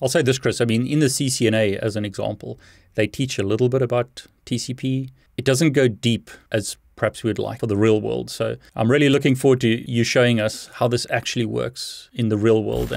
I'll say this, Chris. I mean, in the CCNA, as an example, they teach a little bit about TCP. It doesn't go deep as perhaps we'd like for the real world. So I'm really looking forward to you showing us how this actually works in the real world.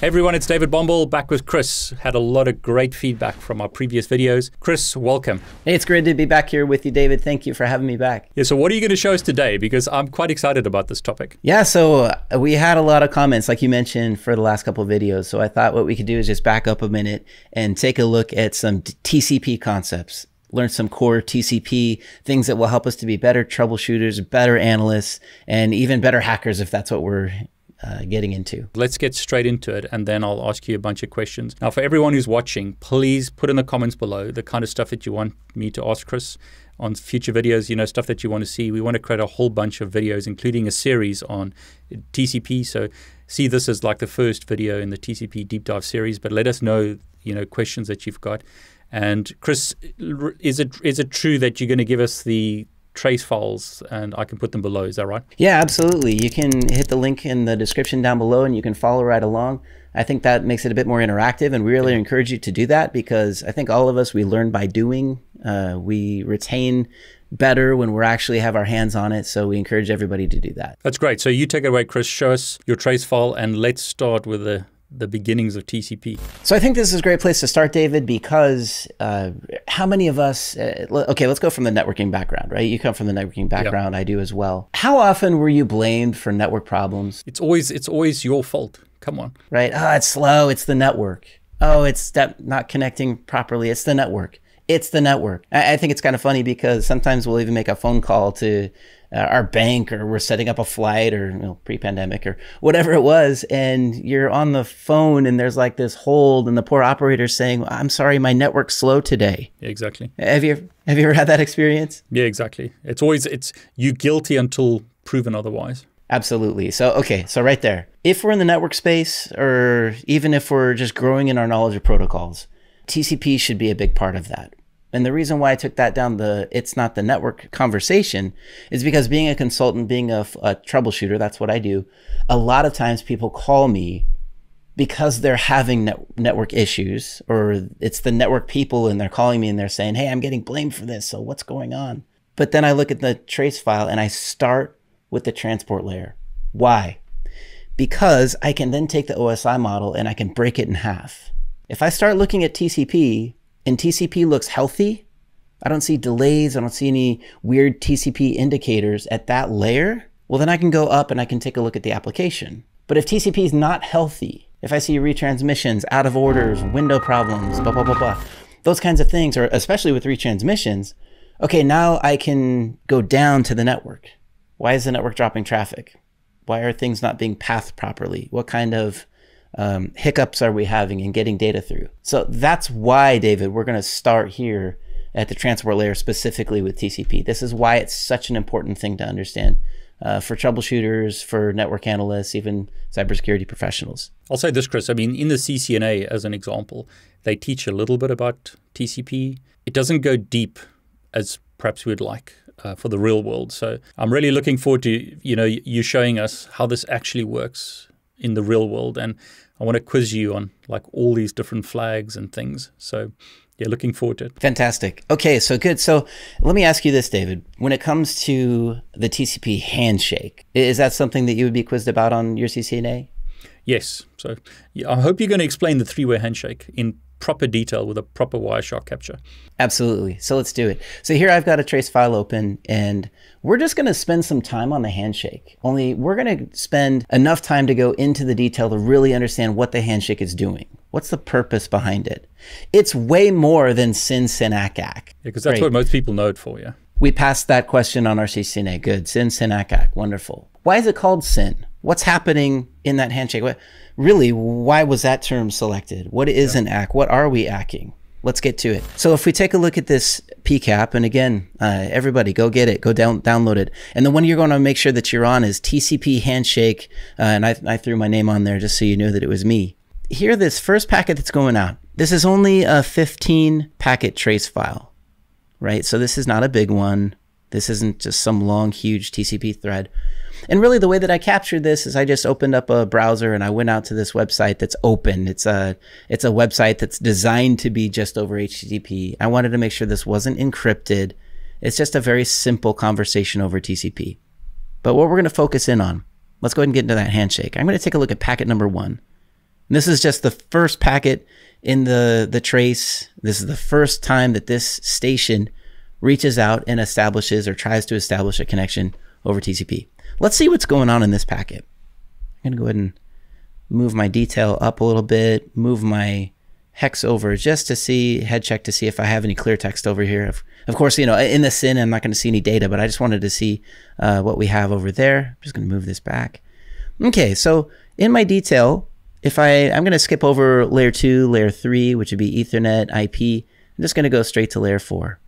Hey everyone, it's David Bombal back with Chris. Had a lot of great feedback from our previous videos. Chris, welcome. Hey, it's great to be back here with you, David. Thank you for having me back. Yeah, so what are you going to show us today? Because I'm quite excited about this topic. Yeah, so uh, we had a lot of comments, like you mentioned, for the last couple of videos. So I thought what we could do is just back up a minute and take a look at some TCP concepts learn some core TCP things that will help us to be better troubleshooters, better analysts, and even better hackers if that's what we're uh, getting into. Let's get straight into it and then I'll ask you a bunch of questions. Now, for everyone who's watching, please put in the comments below the kind of stuff that you want me to ask Chris on future videos, you know, stuff that you want to see. We want to create a whole bunch of videos, including a series on TCP. So see this as like the first video in the TCP deep dive series, but let us know, you know, questions that you've got. And Chris, is it is it true that you're going to give us the trace files and I can put them below. Is that right? Yeah, absolutely. You can hit the link in the description down below and you can follow right along. I think that makes it a bit more interactive and we really encourage you to do that because I think all of us, we learn by doing. Uh, we retain better when we're actually have our hands on it. So we encourage everybody to do that. That's great. So you take it away, Chris. Show us your trace file and let's start with the the beginnings of TCP? So I think this is a great place to start, David, because uh, how many of us? Uh, okay, let's go from the networking background, right? You come from the networking background, I do as well. How often were you blamed for network problems? It's always it's always your fault. Come on, right? Oh, it's slow. It's the network. Oh, it's not connecting properly. It's the network. It's the network. I, I think it's kind of funny because sometimes we'll even make a phone call to Uh, our bank or we're setting up a flight or you know, pre-pandemic or whatever it was and you're on the phone and there's like this hold and the poor operator's saying i'm sorry my network's slow today. Exactly. Have you have you ever had that experience? Yeah exactly. It's always it's you guilty until proven otherwise. Absolutely. So okay so right there. If we're in the network space or even if we're just growing in our knowledge of protocols tcp should be a big part of that and the reason why I took that down the it's not the network conversation is because being a consultant, being a, a, troubleshooter, that's what I do. A lot of times people call me because they're having net, network issues or it's the network people and they're calling me and they're saying, Hey, I'm getting blamed for this. So what's going on? But then I look at the trace file and I start with the transport layer. Why? Because I can then take the OSI model and I can break it in half. If I start looking at TCP, and TCP looks healthy. I don't see delays. I don't see any weird TCP indicators at that layer. Well, then I can go up and I can take a look at the application. But if TCP is not healthy, if I see retransmissions, out of orders, window problems, blah, blah, blah, blah, those kinds of things, or especially with retransmissions, okay, now I can go down to the network. Why is the network dropping traffic? Why are things not being pathed properly? What kind of um, hiccups are we having in getting data through? So that's why, David, we're going to start here at the transport layer specifically with TCP. This is why it's such an important thing to understand uh, for troubleshooters, for network analysts, even cybersecurity professionals. I'll say this, Chris. I mean, in the CCNA, as an example, they teach a little bit about TCP. It doesn't go deep as perhaps we'd like. Uh, for the real world, so I'm really looking forward to you know you showing us how this actually works in the real world. And I want to quiz you on like all these different flags and things. So yeah, looking forward to it. Fantastic. Okay, so good. So let me ask you this, David. When it comes to the TCP handshake, is that something that you would be quizzed about on your CCNA? Yes. So yeah, I hope you're going to explain the three-way handshake in proper detail with a proper Wireshark capture. Absolutely. So let's do it. So here I've got a trace file open and we're just going to spend some time on the handshake. Only we're going to spend enough time to go into the detail to really understand what the handshake is doing. What's the purpose behind it? It's way more than SYN SYN ACK ACK. Yeah, because that's what most people know it for, yeah. We passed that question on our CCNA. Good. SYN SYN ACK ACK. Wonderful. Why is it called SYN? What's happening in that handshake? What, really, why was that term selected? What is yeah. an ACK? What are we acking? Let's get to it. So if we take a look at this PCAP, and again, uh, everybody go get it, go down, download it. And the one you're going to make sure that you're on is TCP Handshake. Uh, and I, I threw my name on there just so you knew that it was me. Here, this first packet that's going out, this is only a 15 packet trace file, right? So this is not a big one. This isn't just some long, huge TCP thread. And really, the way that I captured this is I just opened up a browser and I went out to this website that's open. It's a it's a website that's designed to be just over HTTP. I wanted to make sure this wasn't encrypted. It's just a very simple conversation over TCP. But what we're going to focus in on, let's go ahead and get into that handshake. I'm going to take a look at packet number one. And this is just the first packet in the, the trace. This is the first time that this station reaches out and establishes or tries to establish a connection over TCP. Let's see what's going on in this packet. I'm going to go ahead and move my detail up a little bit, move my hex over just to see, head check to see if I have any clear text over here. Of, of course, you know, in the SYN, I'm not going to see any data, but I just wanted to see uh, what we have over there. I'm just going to move this back. Okay, so in my detail, if I, I'm going to skip over layer two, layer three, which would be Ethernet, IP. I'm just going to go straight to layer four.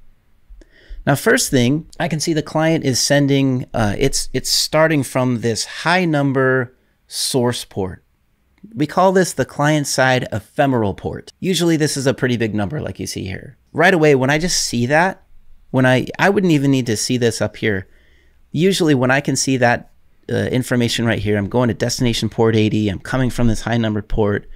Now, first thing, I can see the client is sending, uh, it's, it's starting from this high number source port. We call this the client side ephemeral port. Usually this is a pretty big number like you see here. Right away, when I just see that, when I, I wouldn't even need to see this up here. Usually when I can see that uh, information right here, I'm going to destination port 80, I'm coming from this high number port,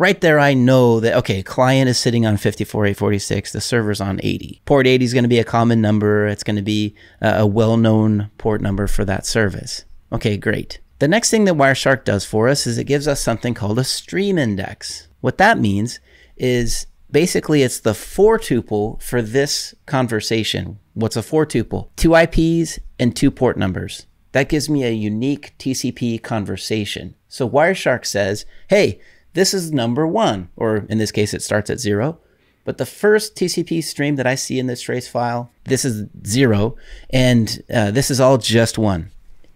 right there I know that, okay, client is sitting on 54846, the server's on 80. Port 80 is going to be a common number. It's going to be a well-known port number for that service. Okay, great. The next thing that Wireshark does for us is it gives us something called a stream index. What that means is basically it's the four tuple for this conversation. What's a four tuple? Two IPs and two port numbers. That gives me a unique TCP conversation. So Wireshark says, hey, this is number one, or in this case, it starts at zero. But the first TCP stream that I see in this trace file, this is zero, and uh, this is all just one.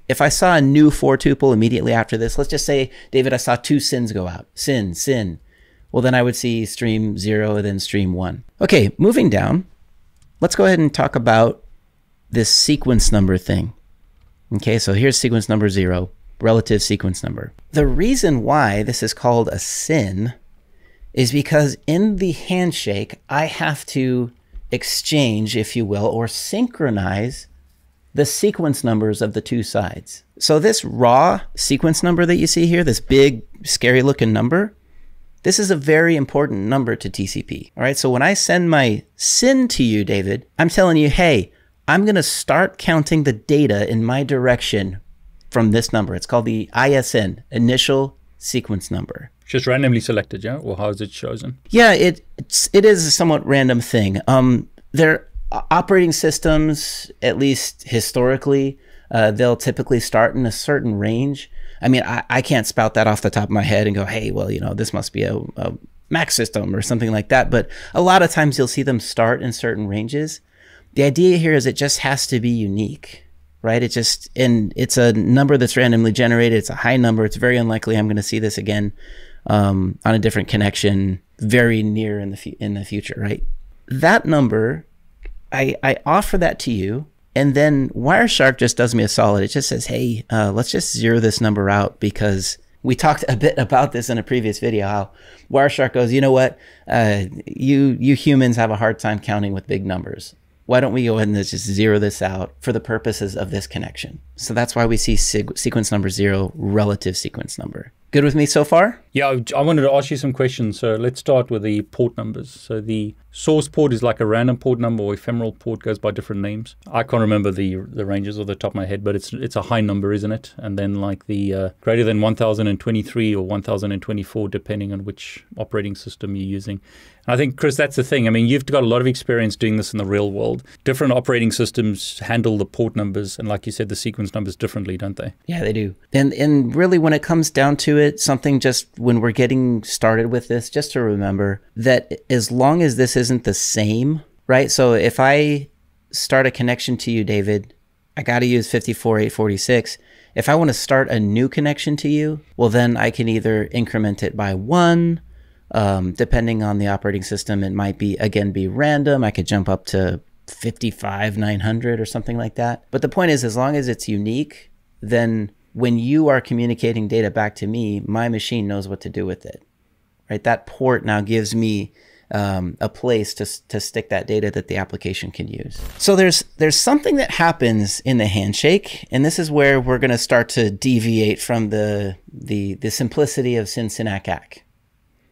If I saw a new four tuple immediately after this, let's just say, David, I saw two SYNs go out. SYN, SYN. Well, then I would see stream zero, then stream one. Okay, moving down, let's go ahead and talk about this sequence number thing. Okay, so here's sequence number zero relative sequence number. The reason why this is called a SYN is because in the handshake, I have to exchange, if you will, or synchronize the sequence numbers of the two sides. So this raw sequence number that you see here, this big, scary looking number, this is a very important number to TCP. All right. So when I send my SYN to you, David, I'm telling you, hey, I'm going to start counting the data in my direction from this number. It's called the ISN, initial sequence number. Just randomly selected, yeah? Or how is it chosen? Yeah, it it's, it is a somewhat random thing. Um, their operating systems, at least historically, uh, they'll typically start in a certain range. I mean, I, I can't spout that off the top of my head and go, hey, well, you know, this must be a, a Mac system or something like that. But a lot of times you'll see them start in certain ranges. The idea here is it just has to be unique right? It just, and it's a number that's randomly generated. It's a high number. It's very unlikely I'm going to see this again um, on a different connection very near in the, in the future, right? That number, I, I offer that to you. And then Wireshark just does me a solid. It just says, hey, uh, let's just zero this number out because we talked a bit about this in a previous video how Wireshark goes, you know what? Uh, you you humans have a hard time counting with big numbers why don't we go ahead and just zero this out for the purposes of this connection? So that's why we see sequence number zero, relative sequence number. Good with me so far? Yeah, I wanted to ask you some questions. So let's start with the port numbers. So the source port is like a random port number or ephemeral port goes by different names. I can't remember the the ranges off the top of my head, but it's it's a high number, isn't it? And then like the uh, greater than 1023 or 1024, depending on which operating system you're using. I think, Chris, that's the thing. I mean, you've got a lot of experience doing this in the real world. Different operating systems handle the port numbers and, like you said, the sequence numbers differently, don't they? Yeah, they do. And and really, when it comes down to it, something just when we're getting started with this, just to remember that as long as this isn't the same, right? So if I start a connection to you, David, I got to use 54846. If I want to start a new connection to you, well, then I can either increment it by one um, depending on the operating system, it might be again be random. I could jump up to 55, 900 or something like that. But the point is, as long as it's unique, then when you are communicating data back to me, my machine knows what to do with it. Right? That port now gives me um, a place to, to stick that data that the application can use. So there's there's something that happens in the handshake, and this is where we're going to start to deviate from the the the simplicity of SYN ACK.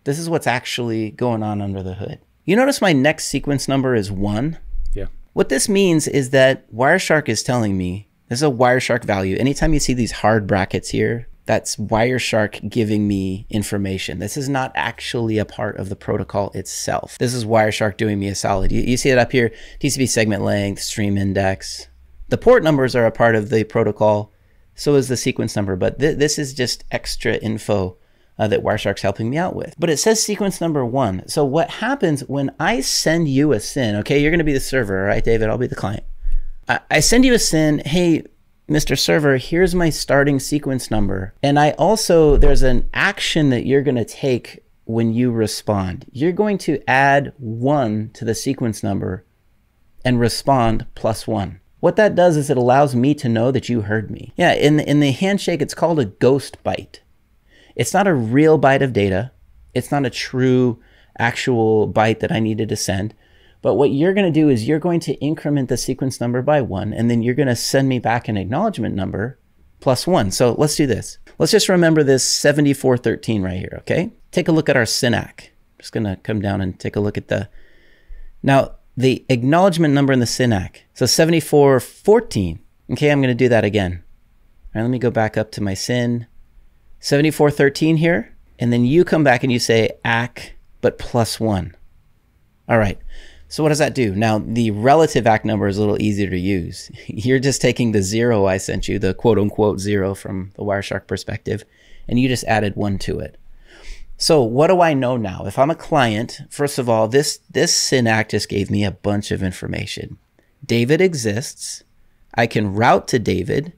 This is what's actually going on under the hood. You notice my next sequence number is one. Yeah. What this means is that Wireshark is telling me this is a Wireshark value. Anytime you see these hard brackets here, that's Wireshark giving me information. This is not actually a part of the protocol itself. This is Wireshark doing me a solid. You, you see it up here, TCP segment length, stream index. The port numbers are a part of the protocol. So is the sequence number, but th this is just extra info uh, that Wireshark's helping me out with. But it says sequence number one. So what happens when I send you a SYN, okay, you're going to be the server, right, David? I'll be the client. I, I send you a SYN, hey, Mr. Server, here's my starting sequence number. And I also, there's an action that you're going to take when you respond. You're going to add one to the sequence number and respond plus one. What that does is it allows me to know that you heard me. Yeah, in the, in the handshake, it's called a ghost byte. It's not a real byte of data. It's not a true actual byte that I needed to send. But what you're going to do is you're going to increment the sequence number by one, and then you're going to send me back an acknowledgement number plus one. So let's do this. Let's just remember this 7413 right here, okay? Take a look at our SYN-ACK. I'm just going to come down and take a look at the... Now, the acknowledgement number in the SYN-ACK. So 7414. Okay, I'm going to do that again. All right, let me go back up to my SYN. 7413 here. And then you come back and you say ACK, but plus one. All right. So what does that do? Now, the relative ACK number is a little easier to use. You're just taking the zero I sent you, the quote unquote zero from the Wireshark perspective, and you just added one to it. So what do I know now? If I'm a client, first of all, this, this SYN-ACK just gave me a bunch of information. David exists. I can route to David.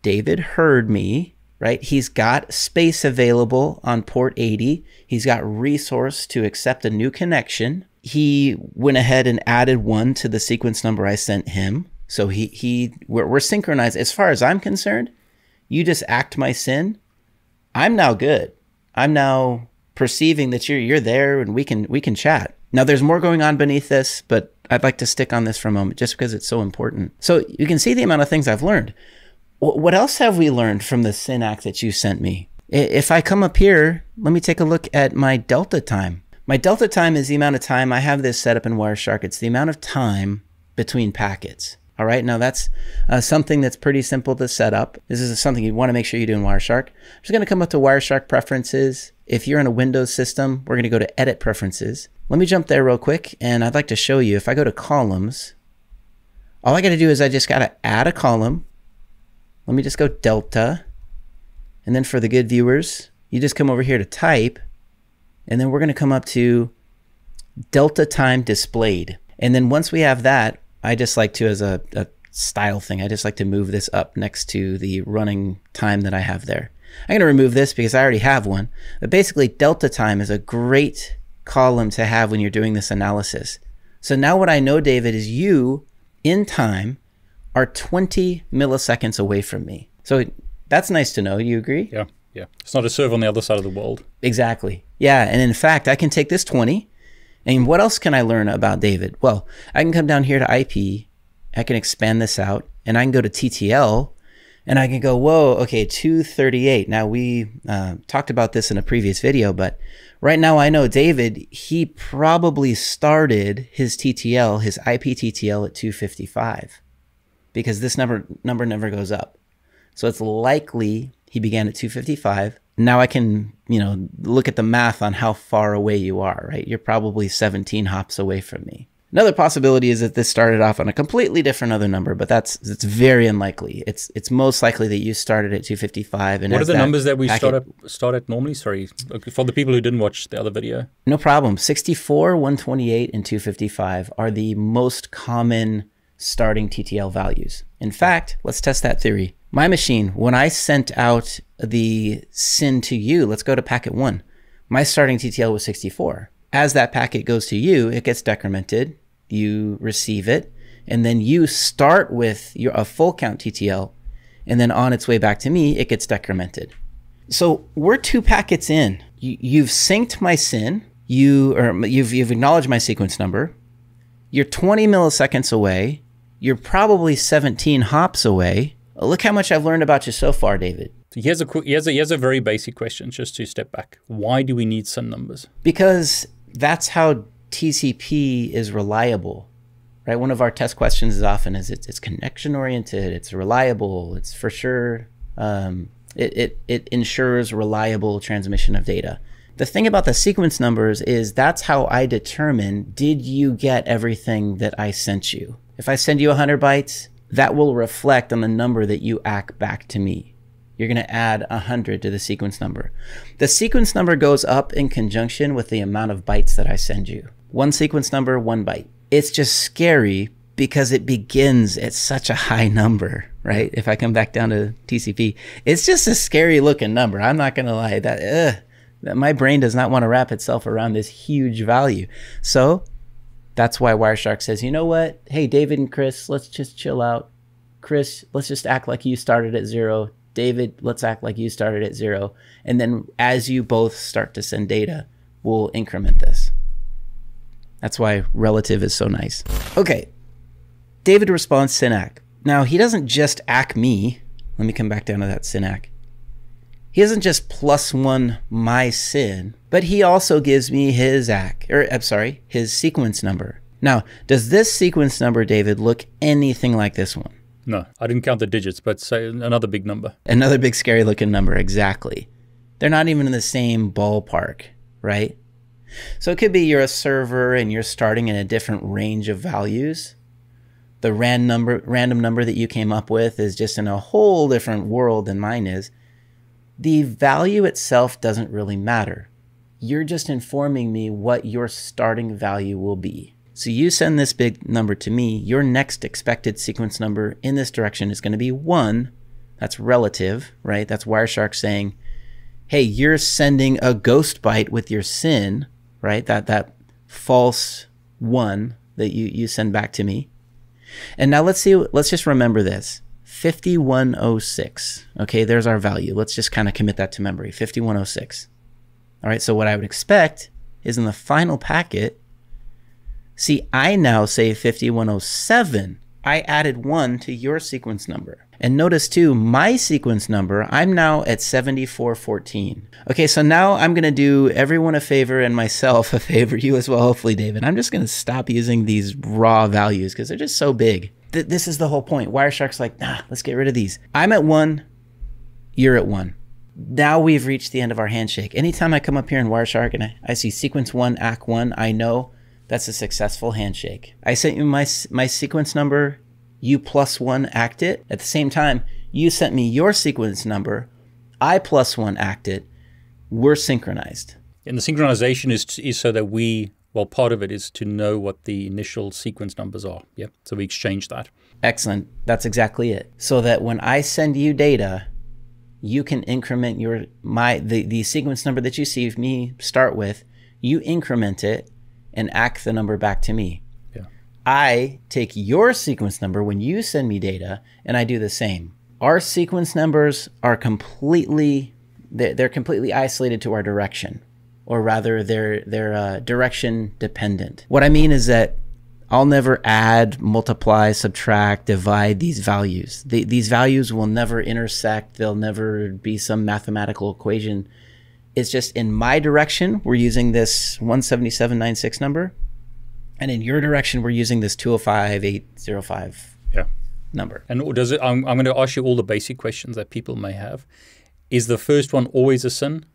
David heard me, right? He's got space available on port 80. He's got resource to accept a new connection he went ahead and added one to the sequence number I sent him. So he he we're, we're synchronized. As far as I'm concerned, you just ACKed my SYN. I'm now good. I'm now perceiving that you're you're there and we can we can chat. Now there's more going on beneath this, but I'd like to stick on this for a moment just because it's so important. So you can see the amount of things I've learned. What else have we learned from the SYN-ACK that you sent me? If I come up here, let me take a look at my delta time. My delta time is the amount of time I have this set up in Wireshark. It's the amount of time between packets. All right, now that's uh, something that's pretty simple to set up. This is something you want to make sure you do in Wireshark. I'm just going to come up to Wireshark preferences. If you're in a Windows system, we're going to go to edit preferences. Let me jump there real quick. And I'd like to show you, if I go to columns, all I got to do is I just got to add a column. Let me just go delta. And then for the good viewers, you just come over here to type and then we're going to come up to delta time displayed. And then once we have that, I just like to, as a, a style thing, I just like to move this up next to the running time that I have there. I'm going to remove this because I already have one. But basically, delta time is a great column to have when you're doing this analysis. So now what I know, David, is you in time are 20 milliseconds away from me. So that's nice to know. Do you agree? Yeah. Yeah. It's not a server on the other side of the world. Exactly. Yeah. And in fact, I can take this 20 and what else can I learn about David? Well, I can come down here to IP. I can expand this out and I can go to TTL and I can go, whoa, okay, 238. Now we uh, talked about this in a previous video, but right now I know David, he probably started his TTL, his IP TTL at 255 because this number, number never goes up. So it's likely he began at 255. Now I can, you know, look at the math on how far away you are, right? You're probably 17 hops away from me. Another possibility is that this started off on a completely different other number, but that's it's very unlikely. It's it's most likely that you started at 255. And what are the numbers that we packet, start at, start at normally? Sorry, for the people who didn't watch the other video. No problem. 64, 128, and 255 are the most common starting TTL values. In fact, let's test that theory. My machine, when I sent out the SYN to you, let's go to packet one. My starting TTL was 64. As that packet goes to you, it gets decremented. You receive it, and then you start with your a full count TTL, and then on its way back to me, it gets decremented. So we're two packets in. You, you've synced my SYN. You or you've you've acknowledged my sequence number. You're 20 milliseconds away. You're probably 17 hops away. Look how much I've learned about you so far, David. Here's a, here's a here's a very basic question, just to step back. Why do we need SYN numbers? Because that's how TCP is reliable, right? One of our test questions is often is it's, it's connection oriented, it's reliable, it's for sure, um, it, it, it ensures reliable transmission of data. The thing about the sequence numbers is that's how I determine did you get everything that I sent you. If I send you 100 bytes, that will reflect on the number that you ACK back to me. You're going to add 100 to the sequence number. The sequence number goes up in conjunction with the amount of bytes that I send you. One sequence number, one byte. It's just scary because it begins at such a high number, right? If I come back down to TCP, it's just a scary looking number. I'm not going to lie. That, ugh, that my brain does not want to wrap itself around this huge value. So that's why Wireshark says, you know what? Hey, David and Chris, let's just chill out. Chris, let's just act like you started at zero. David, let's act like you started at zero. And then as you both start to send data, we'll increment this. That's why relative is so nice. Okay. David responds SYN-ACK. Now, he doesn't just ACK me. Let me come back down to that SYN-ACK. He doesn't just plus one my SYN, but he also gives me his ACK, or I'm sorry, his sequence number. Now, does this sequence number, David, look anything like this one? No, I didn't count the digits, but say another big number. Another big scary looking number, exactly. They're not even in the same ballpark, right? So it could be you're a server and you're starting in a different range of values. The random number, random number that you came up with is just in a whole different world than mine is. The value itself doesn't really matter. You're just informing me what your starting value will be. So you send this big number to me, your next expected sequence number in this direction is going to be one. That's relative, right? That's Wireshark saying, hey, you're sending a ghost byte with your SYN, right? That that false one that you, you send back to me. And now let's see, let's just remember this. 5106. Okay, there's our value. Let's just kind of commit that to memory. 5106. All right, so what I would expect is in the final packet, See, I now say 5107. I added one to your sequence number. And notice too, my sequence number, I'm now at 7414. Okay, so now I'm gonna do everyone a favor and myself a favor, you as well, hopefully, David. I'm just gonna stop using these raw values because they're just so big. Th this is the whole point. Wireshark's like, nah, let's get rid of these. I'm at one, you're at one. Now we've reached the end of our handshake. Anytime I come up here in Wireshark and I, I see sequence one, ACK one, I know that's a successful handshake. I sent you my, my sequence number. You plus one ACKed it. At the same time, you sent me your sequence number. I plus one ACKed it. We're synchronized. And the synchronization is, is so that we, well, part of it is to know what the initial sequence numbers are. Yeah. So we exchange that. Excellent. That's exactly it. So that when I send you data, you can increment your my the, the sequence number that you see me start with, you increment it and act the number back to me. Yeah. I take your sequence number when you send me data and I do the same. Our sequence numbers are completely they're completely isolated to our direction or rather they're they're uh, direction dependent. What I mean is that I'll never add, multiply, subtract, divide these values. The, these values will never intersect. They'll never be some mathematical equation it's just in my direction, we're using this 17796 number. And in your direction, we're using this 205805 yeah. number. And does it, I'm, I'm going to ask you all the basic questions that people may have. Is the first one always a SYN?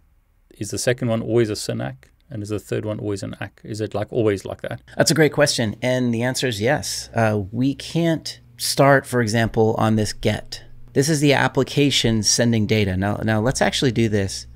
Is the second one always a SYN-ACK? And is the third one always an ACK? Is it like always like that? That's a great question. And the answer is yes. Uh, we can't start, for example, on this get. This is the application sending data. Now, now let's actually do this.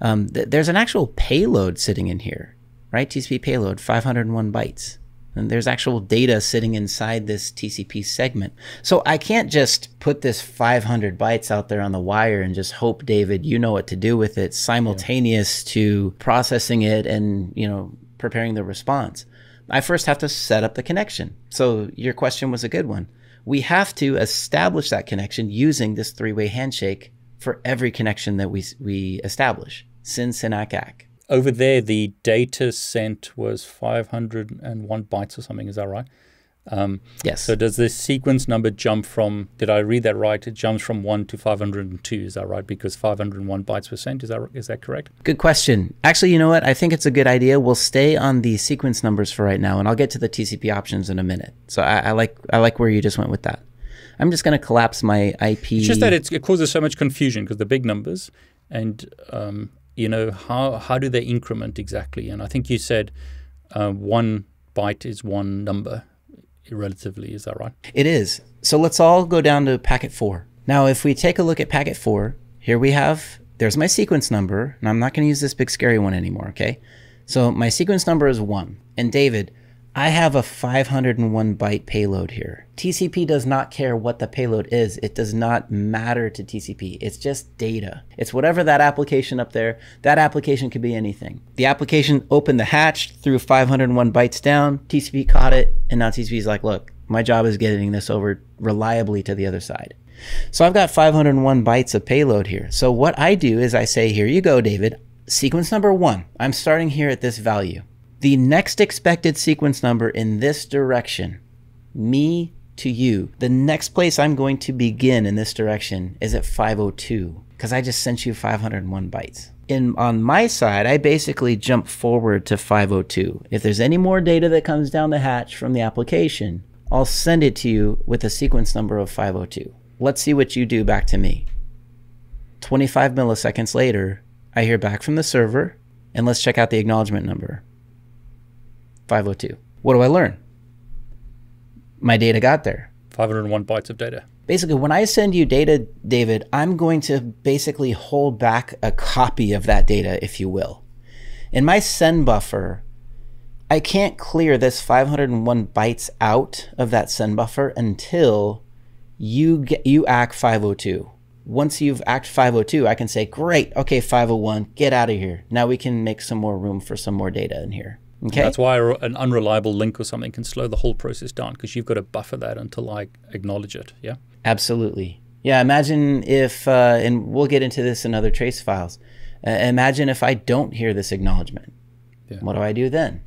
Um, th there's an actual payload sitting in here, right? TCP payload, 501 bytes. And there's actual data sitting inside this TCP segment. So I can't just put this 500 bytes out there on the wire and just hope, David, you know what to do with it simultaneous yeah. to processing it and, you know, preparing the response. I first have to set up the connection. So your question was a good one. We have to establish that connection using this three-way handshake for every connection that we, we establish. SYN, SYN, ACK, ACK. Over there, the data sent was 501 bytes or something. Is that right? Um, yes. So does this sequence number jump from? Did I read that right? It jumps from one to 502. Is that right? Because 501 bytes were sent. Is that is that correct? Good question. Actually, you know what? I think it's a good idea. We'll stay on the sequence numbers for right now, and I'll get to the TCP options in a minute. So I, I like I like where you just went with that. I'm just going to collapse my IP. It's just that it causes so much confusion because the big numbers and um, you know how how do they increment exactly? And I think you said uh, one byte is one number relatively. Is that right? It is. So let's all go down to packet four. Now, if we take a look at packet four, here we have, there's my sequence number, and I'm not going to use this big scary one anymore, okay? So my sequence number is one. And David, I have a 501 byte payload here. TCP does not care what the payload is. It does not matter to TCP. It's just data. It's whatever that application up there, that application could be anything. The application opened the hatch, threw 501 bytes down, TCP caught it, and now TCP is like, look, my job is getting this over reliably to the other side. So I've got 501 bytes of payload here. So what I do is I say, here you go, David. Sequence number one, I'm starting here at this value. The next expected sequence number in this direction, me to you, the next place I'm going to begin in this direction is at 502 because I just sent you 501 bytes. In on my side, I basically jump forward to 502. If there's any more data that comes down the hatch from the application, I'll send it to you with a sequence number of 502. Let's see what you do back to me. 25 milliseconds later, I hear back from the server, and let's check out the acknowledgement number. 502. What do I learn? My data got there. 501 bytes of data. Basically, when I send you data, David, I'm going to basically hold back a copy of that data, if you will. In my send buffer, I can't clear this 501 bytes out of that send buffer until you get you act 502. Once you've act 502, I can say, great, okay, 501, get out of here. Now we can make some more room for some more data in here. Okay. That's why an unreliable link or something can slow the whole process down because you've got to buffer that until I acknowledge it. Yeah. Absolutely. Yeah. Imagine if, uh, and we'll get into this in other trace files. Uh, imagine if I don't hear this acknowledgement. Yeah. What do I do then?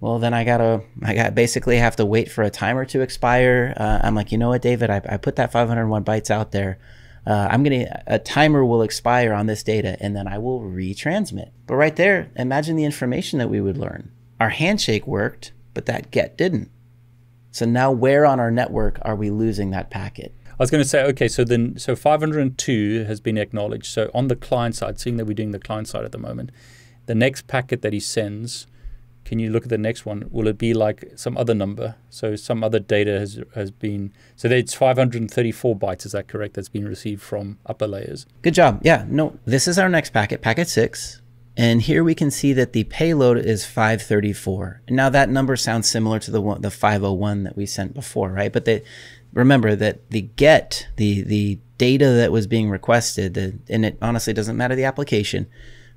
Well, then I gotta, I got basically have to wait for a timer to expire. Uh, I'm like, you know what, David? I, I put that 501 bytes out there uh, I'm going to, a timer will expire on this data and then I will retransmit. But right there, imagine the information that we would learn. Our handshake worked, but that get didn't. So now where on our network are we losing that packet? I was going to say, okay, so then, so 502 has been acknowledged. So on the client side, seeing that we're doing the client side at the moment, the next packet that he sends can you look at the next one? Will it be like some other number? So some other data has has been so it's 534 bytes. Is that correct? That's been received from upper layers. Good job. Yeah. No, this is our next packet, packet six. And here we can see that the payload is 534. Now that number sounds similar to the one, the 501 that we sent before, right? But the, remember that the get, the the data that was being requested, the, and it honestly doesn't matter the application.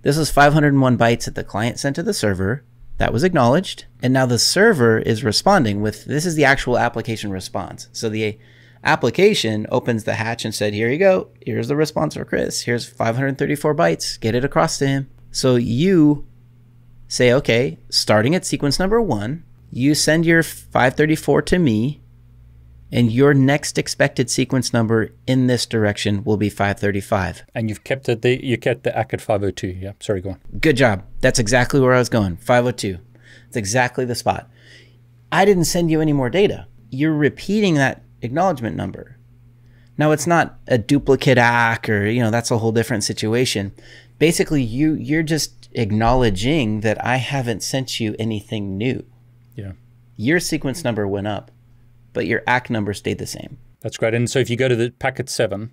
This is 501 bytes that the client sent to the server that was acknowledged. And now the server is responding with this is the actual application response. So the application opens the hatch and said, Here you go. Here's the response for Chris. Here's 534 bytes. Get it across to him. So you say, Okay, starting at sequence number one, you send your 534 to me and your next expected sequence number in this direction will be 535. And you've kept it, the, you kept the ACK at 502. Yeah, sorry, go on. Good job. That's exactly where I was going. 502. It's exactly the spot. I didn't send you any more data. You're repeating that acknowledgement number. Now it's not a duplicate ACK or, you know, that's a whole different situation. Basically, you you're just acknowledging that I haven't sent you anything new. Yeah. Your sequence number went up but your ACK number stayed the same. That's great. And so if you go to the packet seven,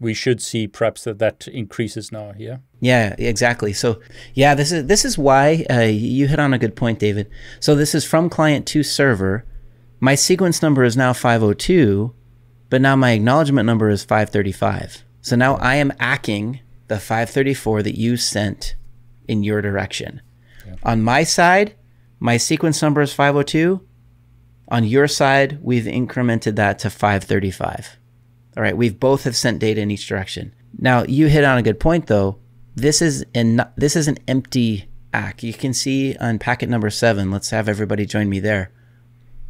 we should see perhaps that that increases now. Yeah. Yeah, exactly. So yeah, this is this is why uh, you hit on a good point, David. So this is from client to server. My sequence number is now 502, but now my acknowledgement number is 535. So now I am acking the 534 that you sent in your direction. Yeah. On my side, my sequence number is 502. On your side, we've incremented that to 535. All right, we've both have sent data in each direction. Now, you hit on a good point though. this is an this is an empty ACK. You can see on packet number seven. Let's have everybody join me there.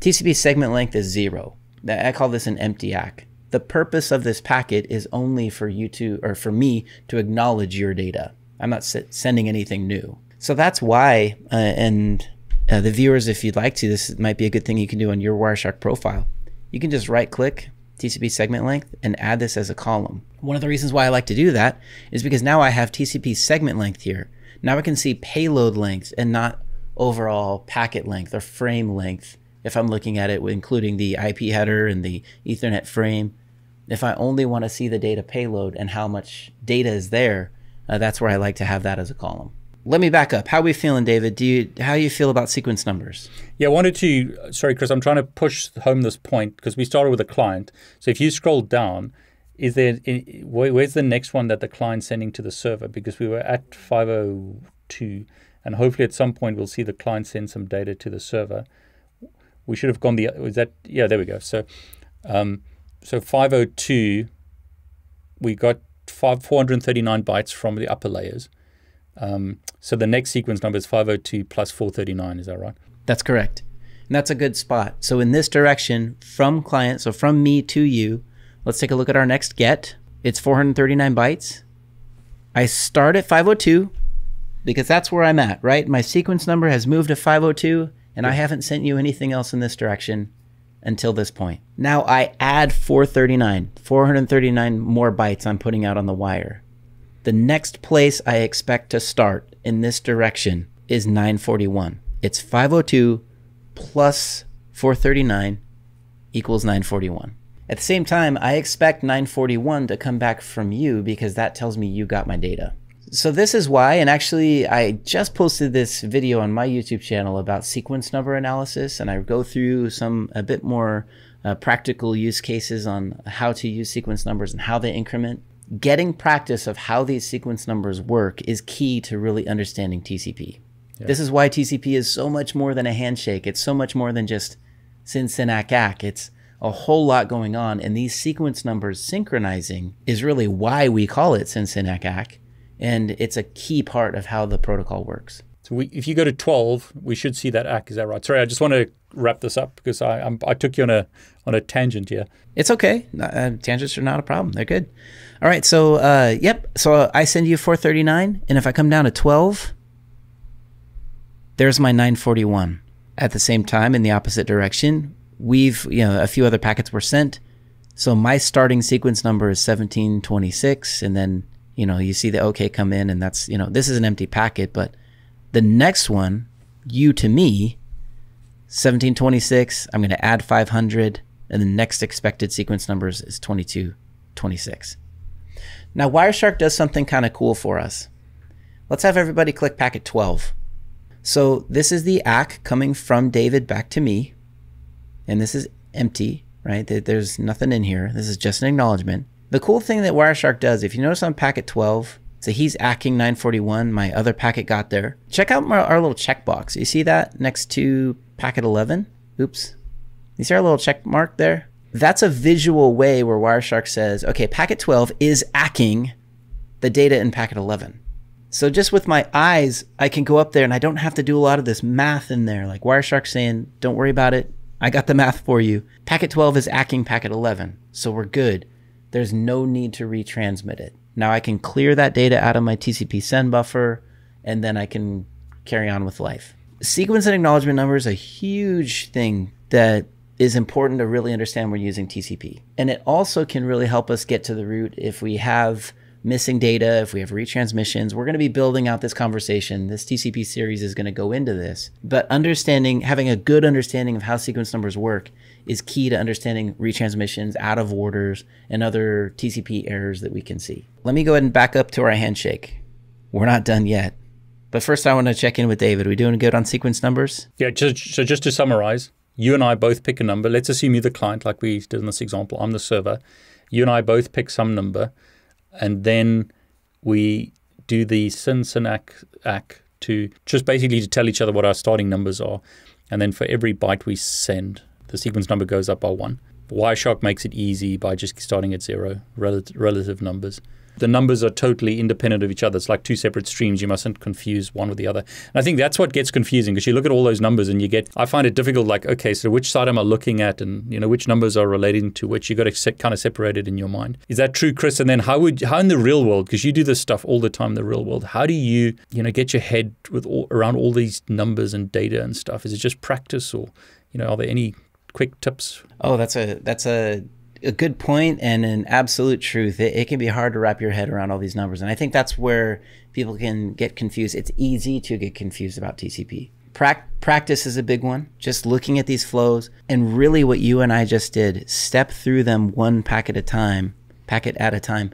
TCP segment length is zero. I call this an empty ACK. The purpose of this packet is only for you to, or for me to acknowledge your data. I'm not sending anything new. So that's why, uh, and uh, the viewers, if you'd like to, this might be a good thing you can do on your Wireshark profile. You can just right click TCP segment length and add this as a column. One of the reasons why I like to do that is because now I have TCP segment length here. Now I can see payload length and not overall packet length or frame length if I'm looking at it including the IP header and the Ethernet frame. If I only want to see the data payload and how much data is there, uh, that's where I like to have that as a column let me back up. How are we feeling, David? Do you how you feel about sequence numbers? Yeah, I wanted to. Sorry, Chris. I'm trying to push home this point because we started with a client. So if you scroll down, is there where's the next one that the client's sending to the server? Because we were at 502, and hopefully at some point we'll see the client send some data to the server. We should have gone the. Was that? Yeah, there we go. So, um, so 502, we got five, 439 bytes from the upper layers. Um, so the next sequence number is 502 plus 439. Is that right? That's correct. And that's a good spot. So in this direction, from client, so from me to you, let's take a look at our next get. It's 439 bytes. I start at 502 because that's where I'm at, right? My sequence number has moved to 502 and I haven't sent you anything else in this direction until this point. Now I add 439, 439 more bytes I'm putting out on the wire. The next place I expect to start in this direction is 941. It's 502 plus 439 equals 941. At the same time, I expect 941 to come back from you because that tells me you got my data. So this is why, and actually I just posted this video on my YouTube channel about sequence number analysis and I go through some a bit more uh, practical use cases on how to use sequence numbers and how they increment getting practice of how these sequence numbers work is key to really understanding TCP. Yeah. This is why TCP is so much more than a handshake. It's so much more than just SYN SYN ACK ACK. It's a whole lot going on, and these sequence numbers synchronizing is really why we call it SYN SYN ACK ACK, and it's a key part of how the protocol works. So we, if you go to 12, we should see that ACK. Is that right? Sorry, I just want to wrap this up because I I'm, i took you on a on a tangent here. It's okay. Uh, tangents are not a problem. They're good. All right. So uh, yep. So I send you 439, and if I come down to 12, there's my 941. At the same time, in the opposite direction, we've you know a few other packets were sent. So my starting sequence number is 1726, and then you know you see the OK come in, and that's you know this is an empty packet, but the next one, you to me, 1726, I'm going to add 500, and the next expected sequence numbers is 2226. Now, Wireshark does something kind of cool for us. Let's have everybody click packet 12. So this is the ACK coming from David back to me, and this is empty, right? There's nothing in here. This is just an acknowledgement. The cool thing that Wireshark does, if you notice on packet 12, so he's acking 941. My other packet got there. Check out our, our little checkbox. You see that next to packet 11? Oops. You see our little check mark there? That's a visual way where Wireshark says, okay, packet 12 is acking the data in packet 11. So just with my eyes, I can go up there and I don't have to do a lot of this math in there. Like Wireshark saying, don't worry about it. I got the math for you. Packet 12 is acking packet 11. So we're good. There's no need to retransmit it. Now I can clear that data out of my TCP send buffer and then I can carry on with life. Sequence and acknowledgement number is a huge thing that is important to really understand when using TCP. And it also can really help us get to the root if we have missing data, if we have retransmissions. We're going to be building out this conversation. This TCP series is going to go into this. But understanding, having a good understanding of how sequence numbers work is key to understanding retransmissions, out of orders, and other TCP errors that we can see. Let me go ahead and back up to our handshake. We're not done yet. But first, I want to check in with David. Are we doing good on sequence numbers? Yeah, just, so just to summarize, you and I both pick a number. Let's assume you're the client, like we did in this example. I'm the server. You and I both pick some number and then we do the SYN SYN-ACK ACK to just basically to tell each other what our starting numbers are. And then for every byte we send, the sequence number goes up by one. Wireshark makes it easy by just starting at zero, relative, relative numbers. the numbers are totally independent of each other. It's like two separate streams. You mustn't confuse one with the other. And I think that's what gets confusing because you look at all those numbers and you get, I find it difficult like, okay, so which side am I looking at and, you know, which numbers are relating to which? You've got to kind of separate it in your mind. Is that true, Chris? And then how would, how in the real world, because you do this stuff all the time in the real world, how do you, you know, get your head with all, around all these numbers and data and stuff? Is it just practice or, you know, are there any quick tips? Oh, that's a, that's a, a good point and an absolute truth. It, it, can be hard to wrap your head around all these numbers. And I think that's where people can get confused. It's easy to get confused about TCP. Pra- practice is a big one. Just looking at these flows and really what you and I just did, step through them one packet at a time, packet at a time,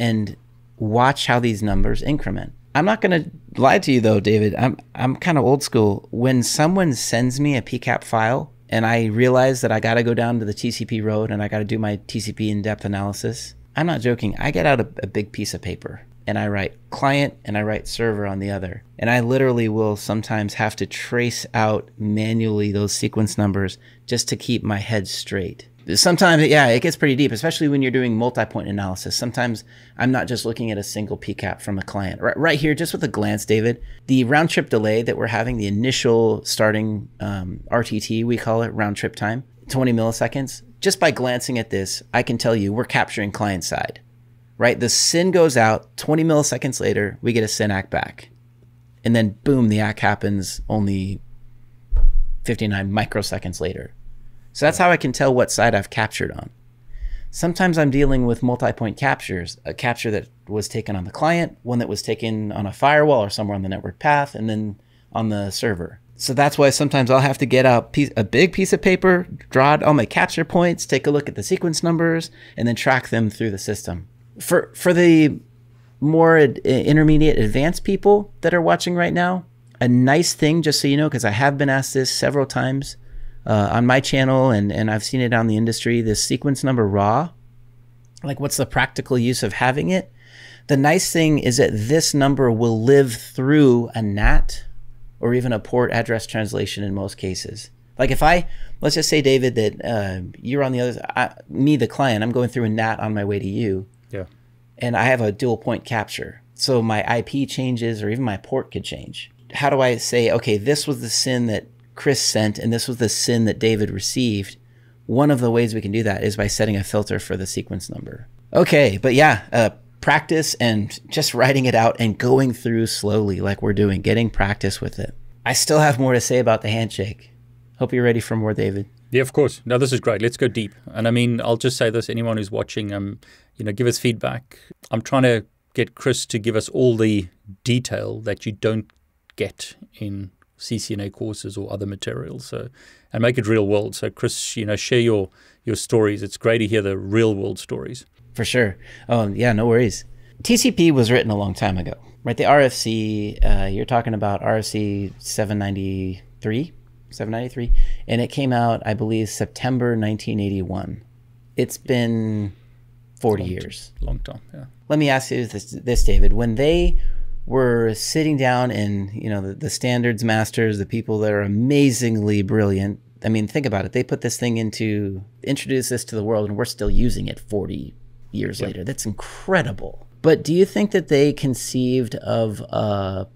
and watch how these numbers increment. I'm not going to lie to you though, David. I'm I'm kind of old school. When someone sends me a PCAP file, and I realized that I got to go down to the TCP road and I got to do my TCP in depth analysis, I'm not joking. I get out a, a, big piece of paper and I write client and I write server on the other. And I literally will sometimes have to trace out manually those sequence numbers just to keep my head straight sometimes yeah it gets pretty deep especially when you're doing multi-point analysis. Sometimes i'm not just looking at a single pcap from a client. Right, right here just with a glance david the round trip delay that we're having the initial starting um, rtt we call it round trip time 20 milliseconds just by glancing at this i can tell you we're capturing client side right? The SYN goes out 20 milliseconds later we get a SYN ACK back. And then boom the ACK happens only 59 microseconds later so that's how I can tell what side I've captured on. Sometimes I'm dealing with multi-point captures, a capture that was taken on the client, one that was taken on a firewall or somewhere on the network path, and then on the server. So that's why sometimes I'll have to get out a big piece of paper, draw out all my capture points, take a look at the sequence numbers, and then track them through the system. For for the more ad, intermediate advanced people that are watching right now, a nice thing, just so you know, because I have been asked this several times, uh, on my channel and, and I've seen it on the industry, this sequence number raw, like what's the practical use of having it? The nice thing is that this number will live through a NAT or even a port address translation in most cases. Like if I, let's just say, David, that uh, you're on the other, I, me, the client, I'm going through a NAT on my way to you. Yeah. And I have a dual point capture. So my IP changes or even my port could change. How do I say, okay, this was the SYN that Chris sent, and this was the SYN that David received, one of the ways we can do that is by setting a filter for the sequence number. Okay, but yeah, uh, practice and just writing it out and going through slowly like we're doing, getting practice with it. I still have more to say about the handshake. Hope you're ready for more, David. Yeah, of course. No, this is great. Let's go deep. And I mean, I'll just say this: anyone who's watching, um, you know, give us feedback. I'm trying to get Chris to give us all the detail that you don't get in CCNA courses or other materials. So, and make it real world. So, Chris, you know, share your your stories. It's great to hear the real world stories. For sure. Oh, yeah, no worries. TCP was written a long time ago, right? The RFC, uh, you're talking about RFC 793, 793, and it came out, I believe, September 1981. It's been 40 long years. Long time, yeah. Let me ask you this, this David. When they were sitting down and you know the, the, standards masters the people that are amazingly brilliant. I mean think about it. They put this thing into introduce this to the world and we're still using it 40 years yep. later. That's incredible. But do you think that they conceived of a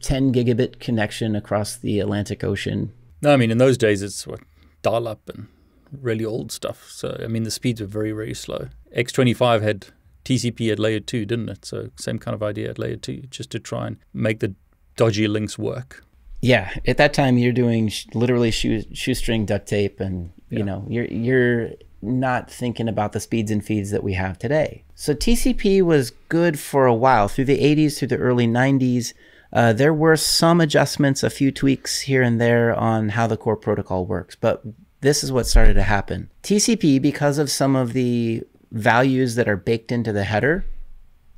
10 gigabit connection across the atlantic ocean? No i mean in those days it's what dial up and really old stuff. So i mean the speeds were very very slow. X25 had TCP at layer two, didn't it? So same kind of idea at layer two, just to try and make the dodgy links work. Yeah, at that time you're doing sh- literally shoe- shoestring duct tape, and you yeah. know you're you're not thinking about the speeds and feeds that we have today. So TCP was good for a while through the 80s, through the early 90s. Uh, there were some adjustments, a few tweaks here and there on how the core protocol works, but this is what started to happen. TCP, because of some of the values that are baked into the header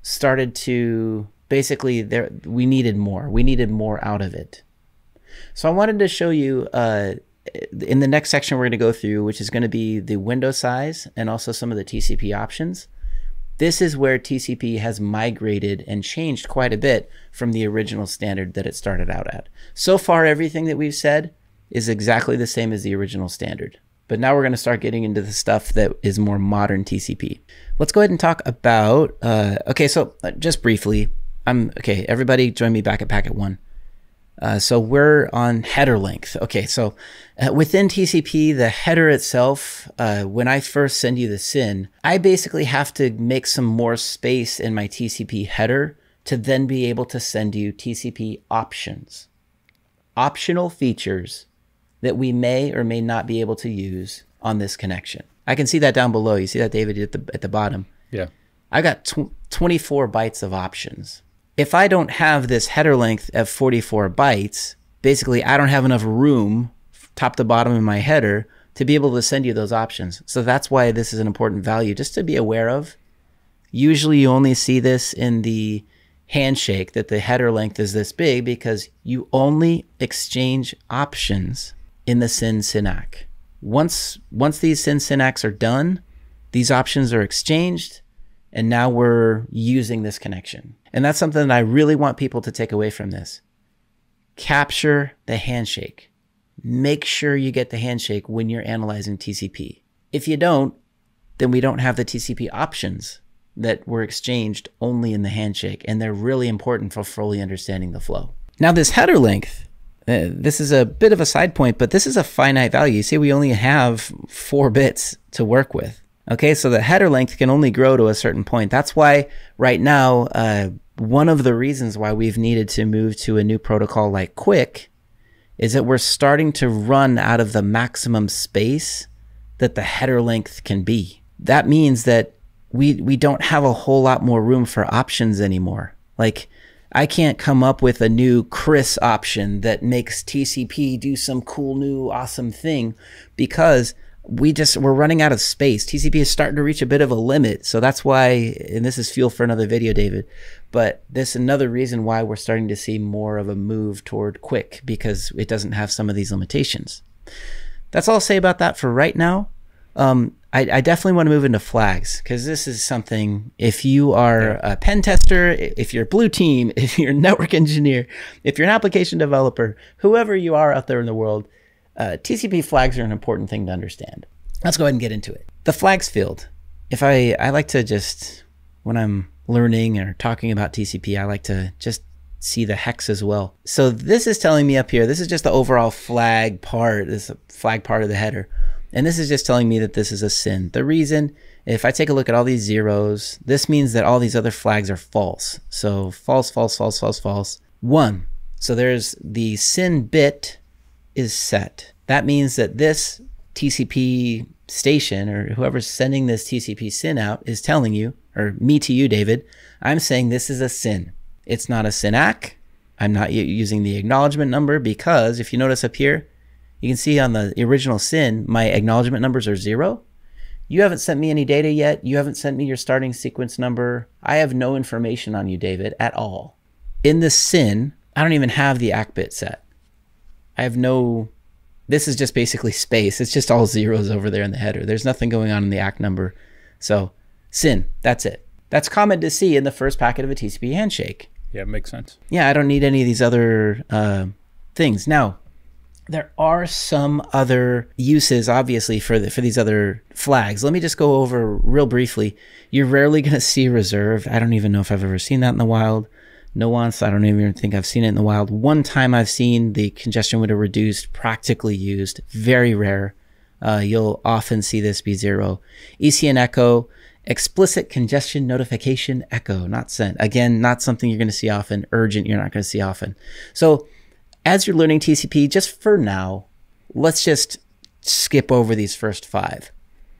started to basically there we needed more. We needed more out of it. So i wanted to show you uh, in the next section we're going to go through which is going to be the window size and also some of the tcp options this is where tcp has migrated and changed quite a bit from the original standard that it started out at. So far everything that we've said is exactly the same as the original standard but now we're going to start getting into the stuff that is more modern TCP. let's go ahead and talk about. Uh, okay, so uh, just briefly, I'm okay. Everybody, join me back at packet one. Uh, so we're on header length. Okay, so uh, within TCP, the header itself, uh, when I first send you the SYN, I basically have to make some more space in my TCP header to then be able to send you TCP options, optional features that we may or may not be able to use on this connection. I can see that down below. You see that, David, at the, at the bottom? Yeah. I got tw 24 bytes of options if I don't have this header length of 44 bytes, basically I don't have enough room top to bottom in my header to be able to send you those options. So that's why this is an important value just to be aware of. Usually you only see this in the handshake that the header length is this big because you only exchange options in the SYN SYN-ACK. Once once these SYN SYN-ACKs are done, these options are exchanged and now we're using this connection. And that's something that I really want people to take away from this. Capture the handshake. Make sure you get the handshake when you're analyzing TCP. If you don't, then we don't have the TCP options that were exchanged only in the handshake, and they're really important for fully understanding the flow. Now, this header length, uh, this is a bit of a side point, but this is a finite value. You see, we only have four bits to work with. Okay, so the header length can only grow to a certain point. That's why right now, uh, one of the reasons why we've needed to move to a new protocol like QUIC is that we're starting to run out of the maximum space that the header length can be. That means that we we don't have a whole lot more room for options anymore. Like I can't come up with a new Chris option that makes TCP do some cool new awesome thing because we just we're running out of space. TCP is starting to reach a bit of a limit. So that's why and this is fuel for another video, David. But this another reason why we're starting to see more of a move toward QUIC because it doesn't have some of these limitations. That's all I'll say about that for right now. Um, I, I, definitely want to move into flags because this is something. If you are a pen tester, if you're a blue team, if you're a network engineer, if you're an application developer, whoever you are out there in the world, uh, TCP flags are an important thing to understand. Let's go ahead and get into it. The flags field. If I I like to just when I'm learning or talking about TCP, I like to just see the hex as well. So this is telling me up here, this is just the overall flag part, this flag part of the header. And this is just telling me that this is a SYN. The reason, if I take a look at all these zeros, this means that all these other flags are false. So false, false, false, false, false. One. So there's the SYN bit is set. That means that this TCP station or whoever's sending this TCP SYN out is telling you, or me to you, David, I'm saying this is a SYN. It's not a SYN-ACK. I'm not using the acknowledgement number because if you notice up here, you can see on the original SYN, my acknowledgement numbers are zero. You haven't sent me any data yet. You haven't sent me your starting sequence number. I have no information on you, David, at all. In the SYN, I don't even have the ACK bit set. I have no, this is just basically space. It's just all zeros over there in the header. There's nothing going on in the ACK number. So SYN, that's it. That's common to see in the first packet of a TCP handshake. Yeah, it makes sense. Yeah, I don't need any of these other uh, things. Now, there are some other uses, obviously, for the, for these other flags. Let me just go over real briefly. You're rarely going to see reserved. I don't even know if I've ever seen that in the wild nonce. I don't even think I've seen it in the wild. One time I've seen the congestion window reduced practically used, very rare. Uh, you'll often see this be zero. ECN echo, explicit congestion notification echo, not sent. Again, not something you're going to see often. Urgent, you're not going to see often. So as you're learning TCP, just for now, let's just skip over these first five.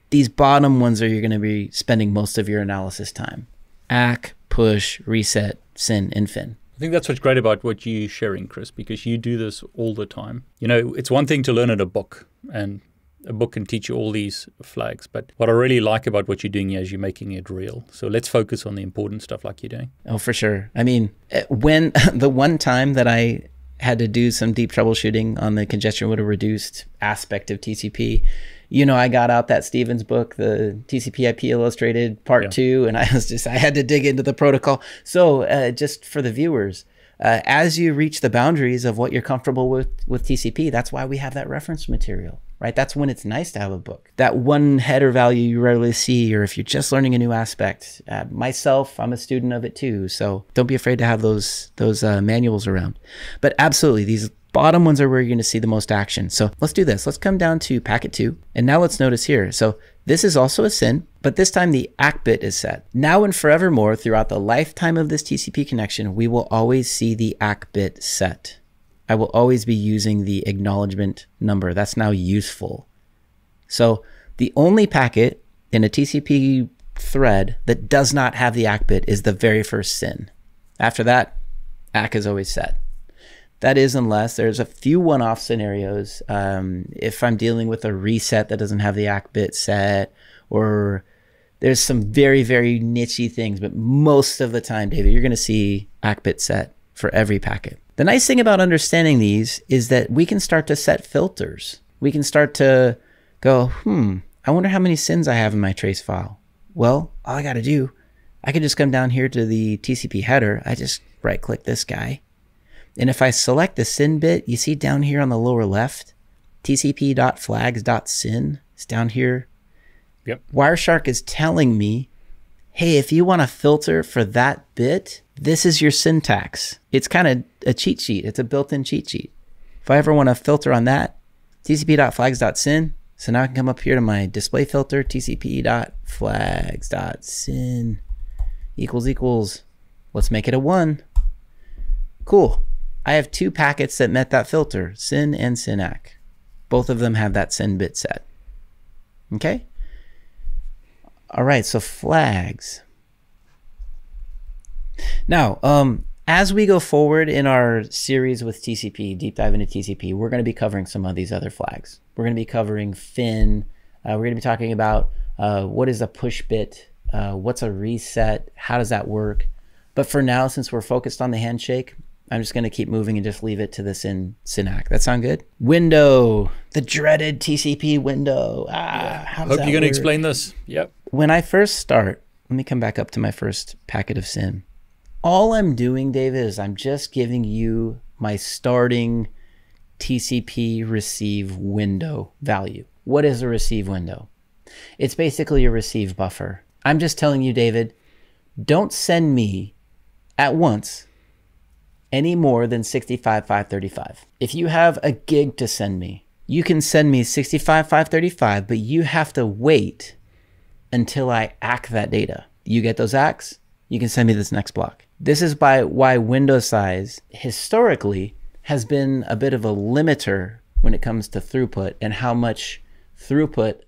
These bottom ones are you're going to be spending most of your analysis time. ACK, push, reset, SYN, and fin. I think that's what's great about what you're sharing, Chris, because you do this all the time. You know, it's one thing to learn in a book, and a book can teach you all these flags. But what I really like about what you're doing here is you're making it real. So let's focus on the important stuff like you're doing. Oh, for sure. I mean, eh, when the one time that I had to do some deep troubleshooting on the congestion window reduced aspect of TCP, you know, I got out that Stevens book, the TCP IP Illustrated Part yeah. Two, and I was just I had to dig into the protocol. So uh, just for the viewers, uh, as you reach the boundaries of what you're comfortable with with TCP, that's why we have that reference material. Right? That's when it's nice to have a book. That one header value you rarely see, or if you're just learning a new aspect. Uh, myself, I'm a student of it too, so don't be afraid to have those those uh, manuals around. But absolutely, these bottom ones are where you're going to see the most action. So let's do this. Let's come down to packet two, and now let's notice here. So this is also a SYN, but this time the ACK bit is set. Now and forevermore, throughout the lifetime of this TCP connection, we will always see the ACK bit set. I will always be using the acknowledgement number. That's now useful. So the only packet in a TCP thread that does not have the ACK bit is the very first SYN. After that, ACK is always set. That is, unless there's a few one off scenarios. Um, if I'm dealing with a reset that doesn't have the ACK bit set, or there's some very, very nichey things, but most of the time, David, you're going to see ACK bit set for every packet. The nice thing about understanding these is that we can start to set filters. We can start to go, hmm, I wonder how many SYNs I have in my trace file. Well, all I got to do, I can just come down here to the TCP header. I just right click this guy and if I select the SYN bit, you see down here on the lower left, tcp.flags.syn is down here. Yep. Wireshark is telling me, hey, if you want to filter for that bit, this is your syntax. It's kind of a cheat sheet. It's a built-in cheat sheet. If I ever want to filter on that, tcp.flags.syn. So now I can come up here to my display filter, tcp.flags.syn equals equals. Let's make it a one. Cool. I have two packets that met that filter, SYN and SYN-ACK. Both of them have that SYN bit set. Okay? All right, so flags. Now, um, as we go forward in our series with TCP, deep dive into TCP, we're going to be covering some of these other flags. We're going to be covering FIN. Uh, we're going to be talking about uh, what is a push bit, uh, what's a reset, how does that work. But for now, since we're focused on the handshake, I'm just going to keep moving and just leave it to this in SYN-ACK. That sound good? Window, the dreaded TCP window. Ah, yeah. Hope you're going to explain this. Yep. When I first start, let me come back up to my first packet of SYN. All I'm doing, David, is I'm just giving you my starting TCP receive window value. What is a receive window? It's basically a receive buffer. I'm just telling you, David, don't send me at once any more than 65535. If you have a gig to send me, you can send me 65535, but you have to wait until I ACK that data. You get those ACKs, you can send me this next block. This is by why window size historically has been a bit of a limiter when it comes to throughput and how much throughput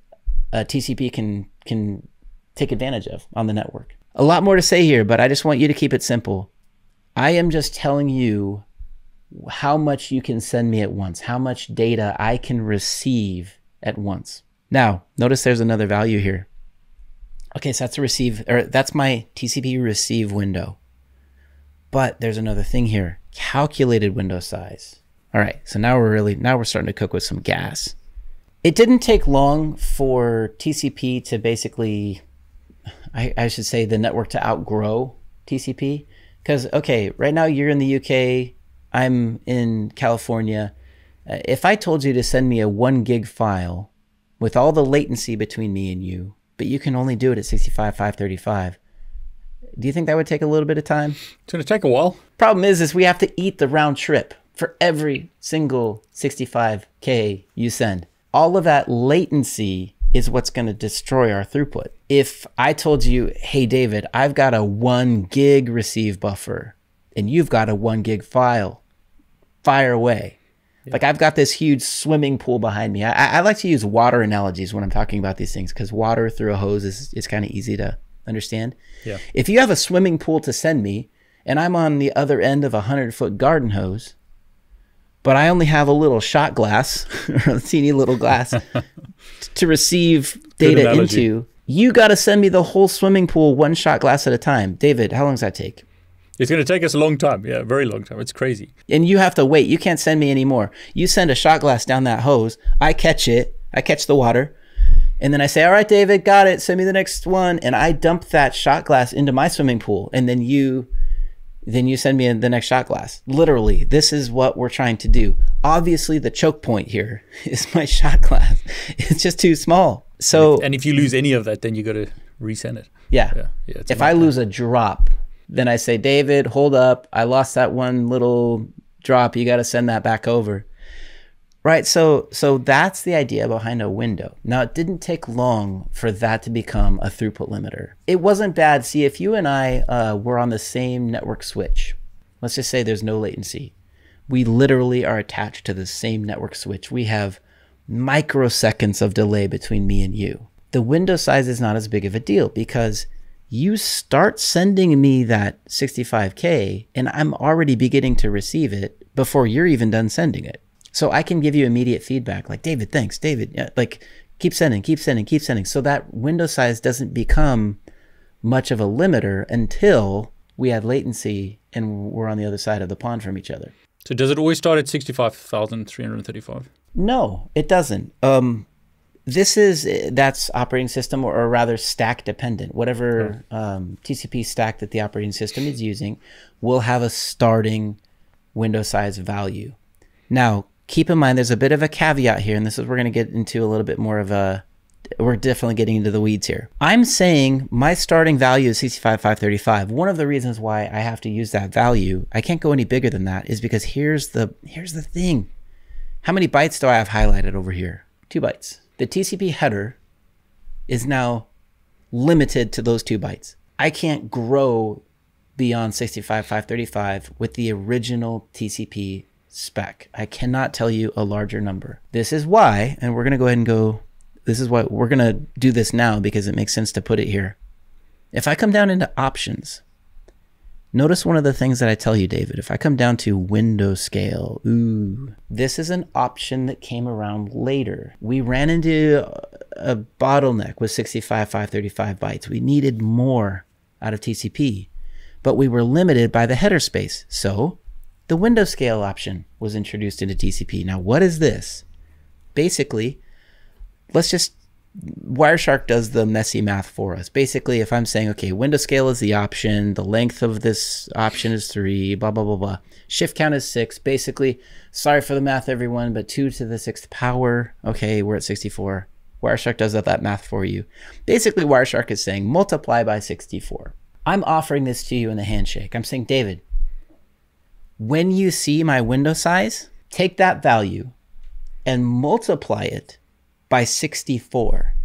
a TCP can can take advantage of on the network. A lot more to say here, but I just want you to keep it simple. I am just telling you how much you can send me at once, how much data I can receive at once. Now, notice there's another value here. Okay, so that's a receive, or that's my TCP receive window. But there's another thing here, calculated window size. All right, so now we're really, now we're starting to cook with some gas. It didn't take long for TCP to basically, I, I should say the network to outgrow TCP. Because, okay, right now you're in the UK, I'm in California. Uh, if I told you to send me a one gig file with all the latency between me and you, but you can only do it at 65, 535, do you think that would take a little bit of time? It's going to take a while. Problem is, is we have to eat the round trip for every single 65K you send. All of that latency is what's going to destroy our throughput. If I told you, hey, David, I've got a one gig receive buffer and you've got a one gig file, fire away. Yeah. Like I've got this huge swimming pool behind me. I, I like to use water analogies when I'm talking about these things because water through a hose is, is kind of easy to understand. Yeah. If you have a swimming pool to send me and I'm on the other end of a 100 foot garden hose, but I only have a little shot glass or a teeny little glass to receive data into. You got to send me the whole swimming pool one shot glass at a time. David, how long does that take? It's going to take us a long time. Yeah, very long time. It's crazy. And you have to wait. You can't send me any more. You send a shot glass down that hose. I catch it. I catch the water. And then I say, all right, David, got it. Send me the next one. And I dump that shot glass into my swimming pool. And then you then you send me the next shot glass. Literally, this is what we're trying to do. Obviously, the choke point here is my shot glass. It's just too small. So, And if you lose any of that, then you got to resend it. yeah. Yeah, yeah. If I lose a drop, then I say, David, hold up. I lost that one little drop. You got to send that back over. Right. So, so that's the idea behind a window. Now, it didn't take long for that to become a throughput limiter. It wasn't bad. See, if you and I uh, were on the same network switch, let's just say there's no latency. We literally are attached to the same network switch. We have microseconds of delay between me and you. The window size is not as big of a deal because you start sending me that 65K and I'm already beginning to receive it before you're even done sending it. So I can give you immediate feedback like, David, thanks, David. Yeah, like, keep sending, keep sending, keep sending. So that window size doesn't become much of a limiter until we have latency and we're on the other side of the pond from each other. So does it always start at 65,335? No, it doesn't. Um, this is that's operating system or, or rather stack dependent. Whatever um, TCP stack that the operating system is using will have a starting window size value. Now, keep in mind there's a bit of a caveat here, and this is we're going to get into a little bit more of a. We're definitely getting into the weeds here. I'm saying my starting value is 65535. One of the reasons why I have to use that value, I can't go any bigger than that, is because here's the here's the thing. How many bytes do I have highlighted over here? Two bytes. The TCP header is now limited to those two bytes. I can't grow beyond 65535 with the original TCP spec. I cannot tell you a larger number. This is why, and we're going to go ahead and go, this is why we're going to do this now because it makes sense to put it here. If I come down into options, Notice one of the things that I tell you, David. If I come down to window scale, ooh, this is an option that came around later. We ran into a bottleneck with 65, 535 bytes. We needed more out of TCP, but we were limited by the header space. So the window scale option was introduced into TCP. Now, what is this? Basically, let's just Wireshark does the messy math for us. Basically, if I'm saying, okay, window scale is the option, the length of this option is three, blah, blah, blah, blah. Shift count is six. Basically, sorry for the math, everyone, but two to the sixth power. Okay, we're at 64. Wireshark does that, that math for you. Basically, Wireshark is saying multiply by 64. I'm offering this to you in the handshake. I'm saying, David, when you see my window size, take that value and multiply it by 64.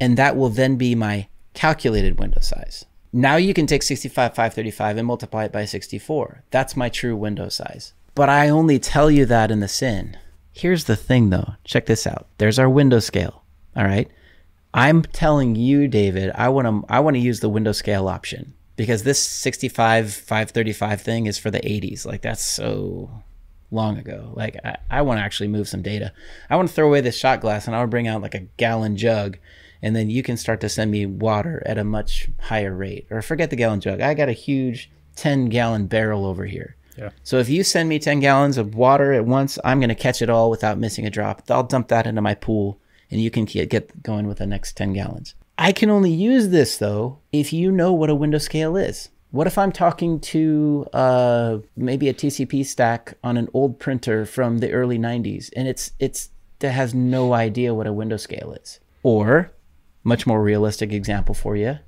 And that will then be my calculated window size. Now you can take 65, 535 and multiply it by 64. That's my true window size. But I only tell you that in the SYN. Here's the thing though. Check this out. There's our window scale. All right. I'm telling you, David, I want to I want to use the window scale option because this 65 535 thing is for the 80s. Like that's so long ago. Like I, I want to actually move some data. I want to throw away this shot glass and I want to bring out like a gallon jug and then you can start to send me water at a much higher rate. Or forget the gallon jug. I got a huge 10 gallon barrel over here. Yeah. So if you send me 10 gallons of water at once, I'm going to catch it all without missing a drop. I'll dump that into my pool and you can get going with the next 10 gallons. I can only use this though if you know what a window scale is. What if I'm talking to uh, maybe a TCP stack on an old printer from the early 90s and it's it's that has no idea what a window scale is? Or much more realistic example for you.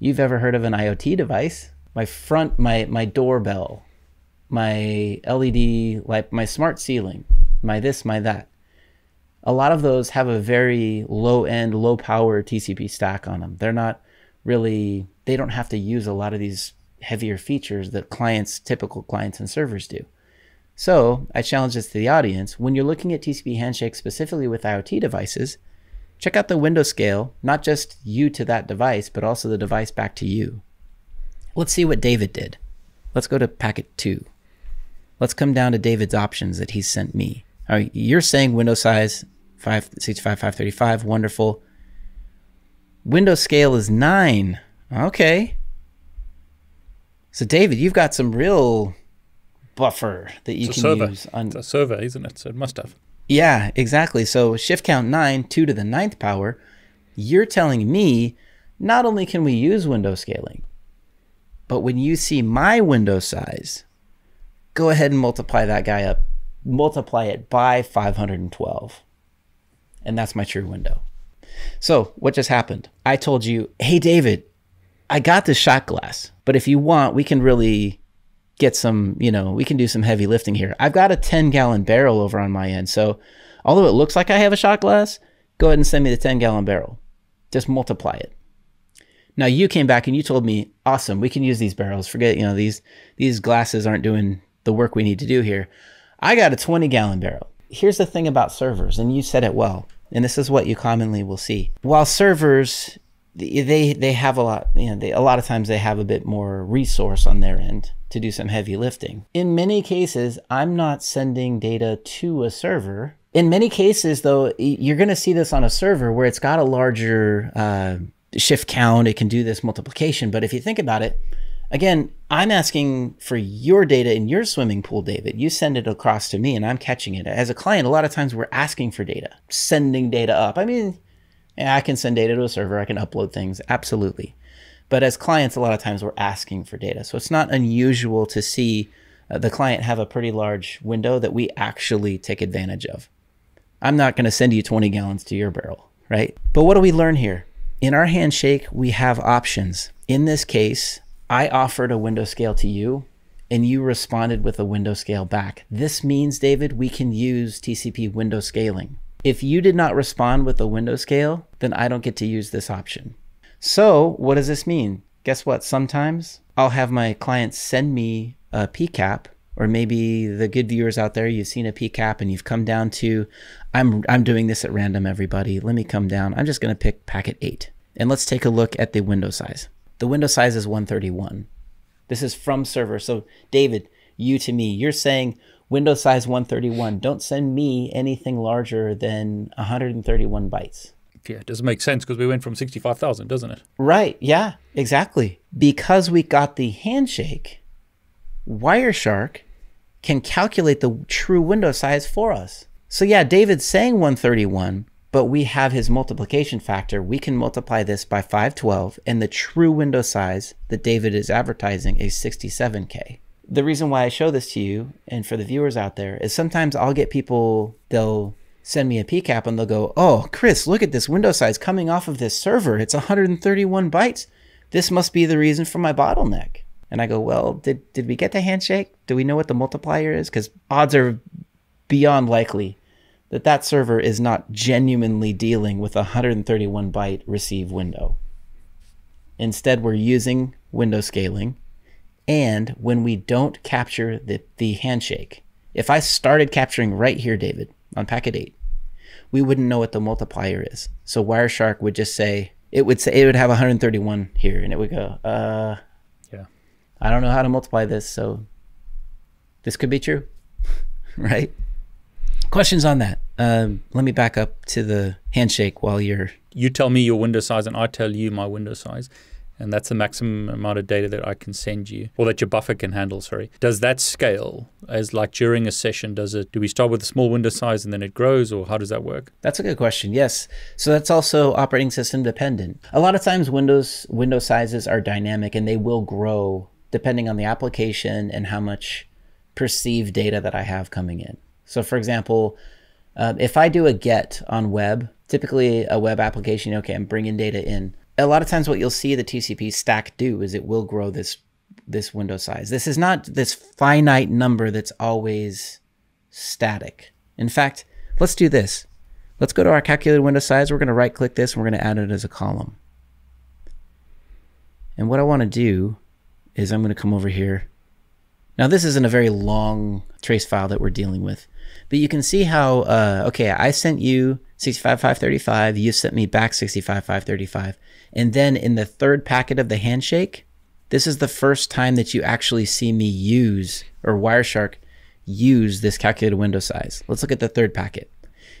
You've ever heard of an IoT device? My front my my doorbell, my LED light, my smart ceiling, my this, my that. A lot of those have a very low end, low power TCP stack on them. They're not really they don't have to use a lot of these heavier features that clients, typical clients and servers do. So I challenge this to the audience. When you're looking at TCP handshake specifically with IoT devices, check out the window scale, not just you to that device, but also the device back to you. Let's see what David did. Let's go to packet two. Let's come down to David's options that he sent me. All right, you're saying window size 565, 535, wonderful. Window scale is nine. Okay. So David, you've got some real buffer that you It's can use on It's a server, isn't it? So it must have. yeah, exactly. So shift count nine, two to the ninth power. You're telling me not only can we use window scaling, but when you see my window size, go ahead and multiply that guy up multiply it by 512. And that's my true window. So, what just happened? I told you, hey, David, I got this shot glass, but if you want, we can really get some, you know, we can do some heavy lifting here. I've got a 10 gallon barrel over on my end. So, although it looks like I have a shot glass, go ahead and send me the 10 gallon barrel. Just multiply it. Now you came back and you told me, awesome, we can use these barrels. Forget, you know, these these glasses aren't doing the work we need to do here. I got a 20 gallon barrel. Here's the thing about servers, and you said it well, and this is what you commonly will see. While servers they they have a lot, you know, they, a lot of times they have a bit more resource on their end to do some heavy lifting. In many cases, I'm not sending data to a server. In many cases, though, you're going to see this on a server where it's got a larger uh, shift count, it can do this multiplication. But if you think about it, again, I'm asking for your data in your swimming pool, David. You send it across to me and I'm catching it. As a client, a lot of times we're asking for data, sending data up. I mean, I can send data to a server, I can upload things, absolutely. But as clients, a lot of times we're asking for data. So it's not unusual to see uh, the client have a pretty large window that we actually take advantage of. I'm not going to send you 20 gallons to your barrel, right? But what do we learn here? In our handshake, we have options. In this case, I offered a window scale to you and you responded with a window scale back. This means, David, we can use TCP window scaling. If you did not respond with a window scale, then I don't get to use this option. So what does this mean? Guess what? Sometimes I'll have my clients send me a PCAP or maybe the good viewers out there, you've seen a PCAP and you've come down to, I'm, I'm doing this at random, everybody. Let me come down. I'm just going to pick packet 8. And let's take a look at the window size. The window size is 131. This is from server. So David, you to me, you're saying window size 131. Don't send me anything larger than 131 bytes. Yeah, it doesn't make sense because we went from 65,000, doesn't it? Right. Yeah, exactly. Because we got the handshake, Wireshark can calculate the true window size for us. So yeah, David's saying 131, but we have his multiplication factor. We can multiply this by 512, and the true window size that David is advertising is 67K. The reason why I show this to you and for the viewers out there is sometimes I'll get people, they'll send me a PCAP and they'll go, Oh, Chris, look at this window size coming off of this server. It's 131 bytes. This must be the reason for my bottleneck. And I go, well, did did we get the handshake? Do we know what the multiplier is? Because odds are beyond likely that that server is not genuinely dealing with a 131 byte receive window. Instead, we're using window scaling. And when we don't capture the, the handshake, if I started capturing right here, David, on packet 8, we wouldn't know what the multiplier is. So Wireshark would just say, it would say, it would have 131 here, and it would go, uh, yeah, I don't know how to multiply this, so this could be true, right? Questions on that? Um, let me back up to the handshake while you're. You tell me your window size, and I tell you my window size and that's the maximum amount of data that I can send you or that your buffer can handle, sorry. Does that scale as like during a session? Does it do we start with a small window size and then it grows or how does that work? That's a good question. Yes. So that's also operating system dependent. A lot of times Windows window sizes are dynamic and they will grow depending on the application and how much perceived data that I have coming in. So for example, uh, if I do a get on web, typically a web application, okay, I'm bringing data in. A lot of times what you'll see the TCP stack do is it will grow this this window size. This is not this finite number that's always static. In fact, let's do this. Let's go to our calculated window size. We're going to right click this and we're going to add it as a column. And what I want to do is I'm going to come over here. Now this isn't a very long trace file that we're dealing with, but you can see how, uh, okay, I sent you 65535, you sent me back 65535. And then in the third packet of the handshake, this is the first time that you actually see me use, or Wireshark use this calculated window size. Let's look at the third packet.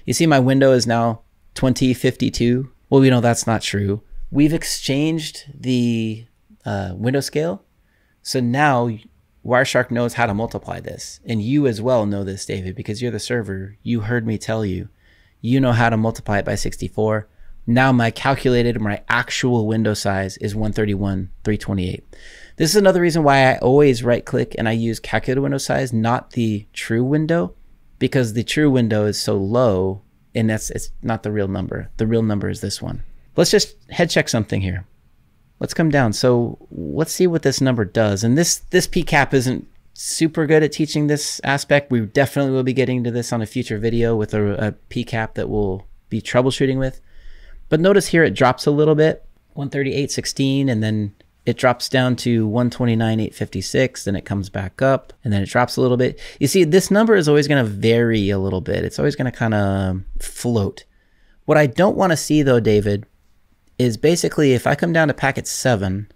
You see my window is now 2052. Well, we know that's not true. We've exchanged the uh, window scale so now Wireshark knows how to multiply this. And you as well know this, David, because you're the server. You heard me tell you. You know how to multiply it by 64. Now my calculated, my actual window size is 131, 328. This is another reason why I always right click and I use calculated window size, not the true window, because the true window is so low and that's it's not the real number. The real number is this one. Let's just head check something here. Let's come down. So let's see what this number does. And this this PCAP isn't super good at teaching this aspect. We definitely will be getting to this on a future video with a, a PCAP that we'll be troubleshooting with. But notice here it drops a little bit, 138.16, and then it drops down to 129.856, then it comes back up, and then it drops a little bit. You see, this number is always going to vary a little bit. It's always going to kind of float. What I don't want to see though, David, is basically if I come down to packet 7,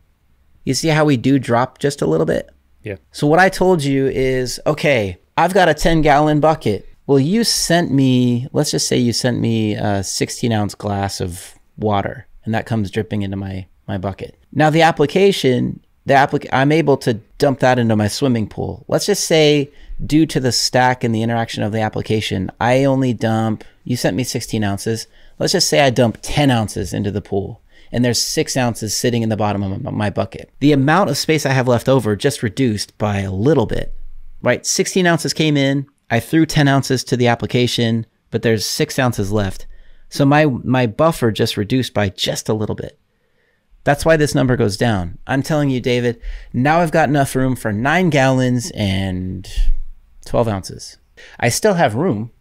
you see how we do drop just a little bit? Yeah. So what I told you is, okay, I've got a 10 gallon bucket. Well, you sent me, let's just say you sent me a 16 ounce glass of water and that comes dripping into my, my bucket. Now the application, the applic- I'm able to dump that into my swimming pool. Let's just say due to the stack and the interaction of the application, I only dump, you sent me 16 ounces. Let's just say I dump 10 ounces into the pool and there's six ounces sitting in the bottom of my bucket. The amount of space I have left over just reduced by a little bit, right? 16 ounces came in. I threw 10 ounces to the application, but there's six ounces left. So my, my buffer just reduced by just a little bit. That's why this number goes down. I'm telling you, David, now I've got enough room for nine gallons and 12 ounces. I still have room,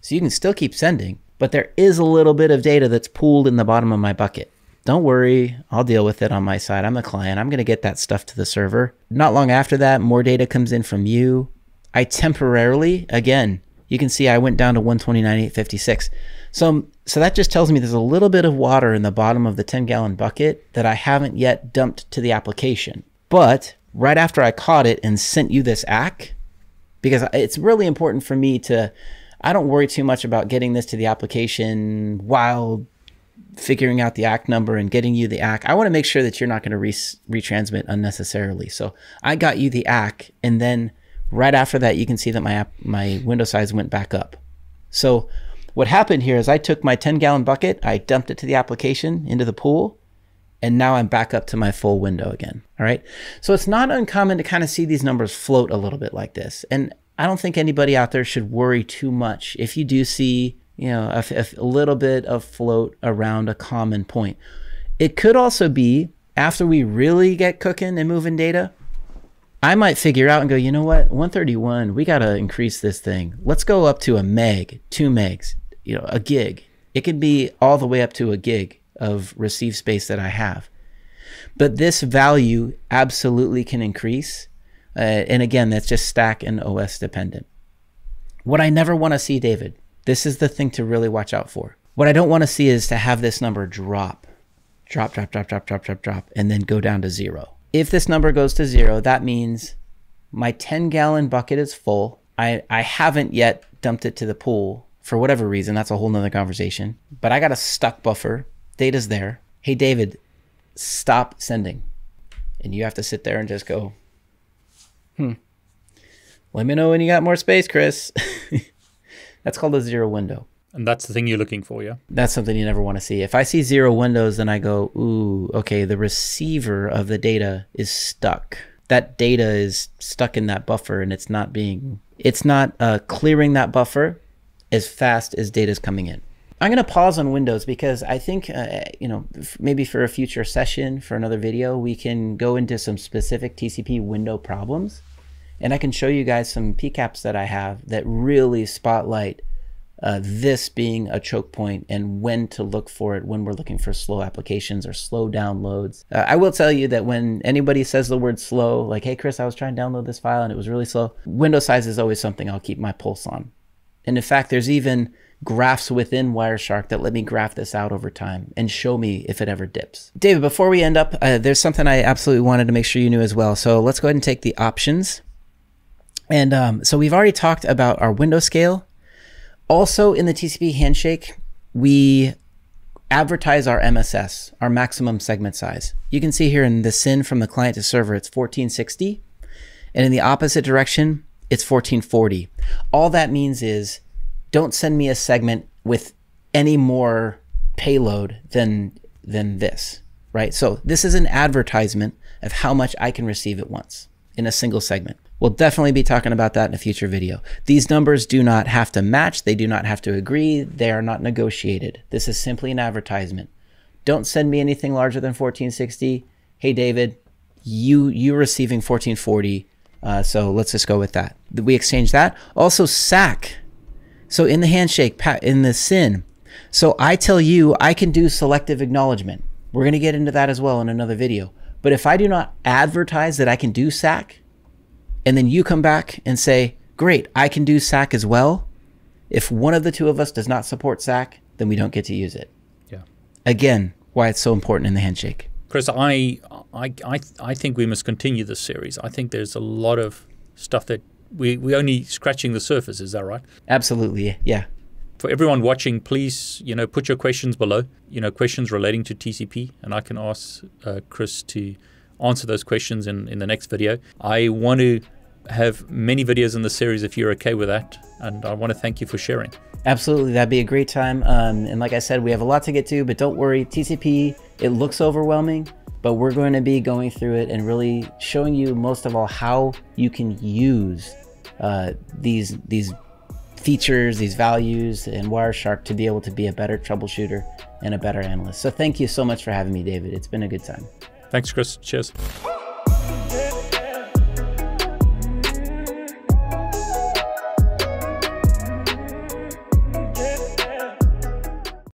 so you can still keep sending, but there is a little bit of data that's pooled in the bottom of my bucket. Don't worry, I'll deal with it on my side. I'm the client. I'm going to get that stuff to the server. Not long after that, more data comes in from you. I temporarily, again, you can see I went down to 129.856. So, so that just tells me there's a little bit of water in the bottom of the 10 gallon bucket that I haven't yet dumped to the application. But right after I caught it and sent you this ACK, because it's really important for me to, I don't worry too much about getting this to the application while figuring out the ACK number and getting you the ACK. I want to make sure that you're not going to re- retransmit unnecessarily. So I got you the ACK, and then right after that, you can see that my app, my window size went back up. So what happened here is I took my 10 gallon bucket, I dumped it to the application into the pool, and now I'm back up to my full window again. All right. So it's not uncommon to kind of see these numbers float a little bit like this. And I don't think anybody out there should worry too much if you do see you know, a, a little bit of float around a common point. It could also be after we really get cooking and moving data, I might figure out and go, you know what, 131, we got to increase this thing. Let's go up to a meg, two megs, you know, a gig. It could be all the way up to a gig of receive space that I have. But this value absolutely can increase. Uh, and again, that's just stack and OS dependent. What I never want to see, David, this is the thing to really watch out for. What I don't want to see is to have this number drop, drop, drop, drop, drop, drop, drop, drop, and then go down to zero. If this number goes to zero, that means my 10 gallon bucket is full. I, I haven't yet dumped it to the pool for whatever reason. That's a whole nother conversation. But I got a stuck buffer. Data's there. Hey, David, stop sending. And you have to sit there and just go, hmm. Let me know when you got more space, Chris. That's called a zero window. And that's the thing you're looking for, yeah? That's something you never want to see. If I see zero windows, then I go, ooh, okay, the receiver of the data is stuck. That data is stuck in that buffer and it's not being, it's not uh, clearing that buffer as fast as data is coming in. I'm going to pause on Windows because I think, uh, you know, maybe for a future session, for another video, we can go into some specific TCP window problems and I can show you guys some PCAPs that I have that really spotlight uh, this being a choke point and when to look for it when we're looking for slow applications or slow downloads. Uh, I will tell you that when anybody says the word slow, like, hey, Chris, I was trying to download this file and it was really slow, window size is always something I'll keep my pulse on. And in fact, there's even graphs within Wireshark that let me graph this out over time and show me if it ever dips. David, before we end up, uh, there's something I absolutely wanted to make sure you knew as well. So let's go ahead and take the options. And um, so we've already talked about our window scale. Also in the TCP handshake, we advertise our MSS, our maximum segment size. You can see here in the SYN from the client to server, it's 1460. And in the opposite direction, it's 1440. All that means is don't send me a segment with any more payload than, than this, right? So this is an advertisement of how much I can receive at once in a single segment. We'll definitely be talking about that in a future video. These numbers do not have to match. They do not have to agree. They are not negotiated. This is simply an advertisement. Don't send me anything larger than 1460. Hey, David, you, you're receiving 1440. Uh, so let's just go with that. We exchange that. Also, SACK. So in the handshake, in the SYN, So I tell you, I can do selective acknowledgement. We're going to get into that as well in another video. But if I do not advertise that I can do SACK, and then you come back and say, great, I can do SACK as well. If one of the two of us does not support SACK, then we don't get to use it. Yeah. Again, why it's so important in the handshake. Chris, I, I, I, I think we must continue this series. I think there's a lot of stuff that we, we're only scratching the surface. Is that right? Absolutely. Yeah. For everyone watching, please, you know, put your questions below, you know, questions relating to TCP, and I can ask uh, Chris to answer those questions in, in the next video. I want to have many videos in the series if you're okay with that. And I want to thank you for sharing. Absolutely. That'd be a great time. Um, and like I said, we have a lot to get to, but don't worry. TCP, it looks overwhelming, but we're going to be going through it and really showing you most of all how you can use uh, these, these features, these values and Wireshark to be able to be a better troubleshooter and a better analyst. So thank you so much for having me, David. It's been a good time. Thanks, Chris. Cheers.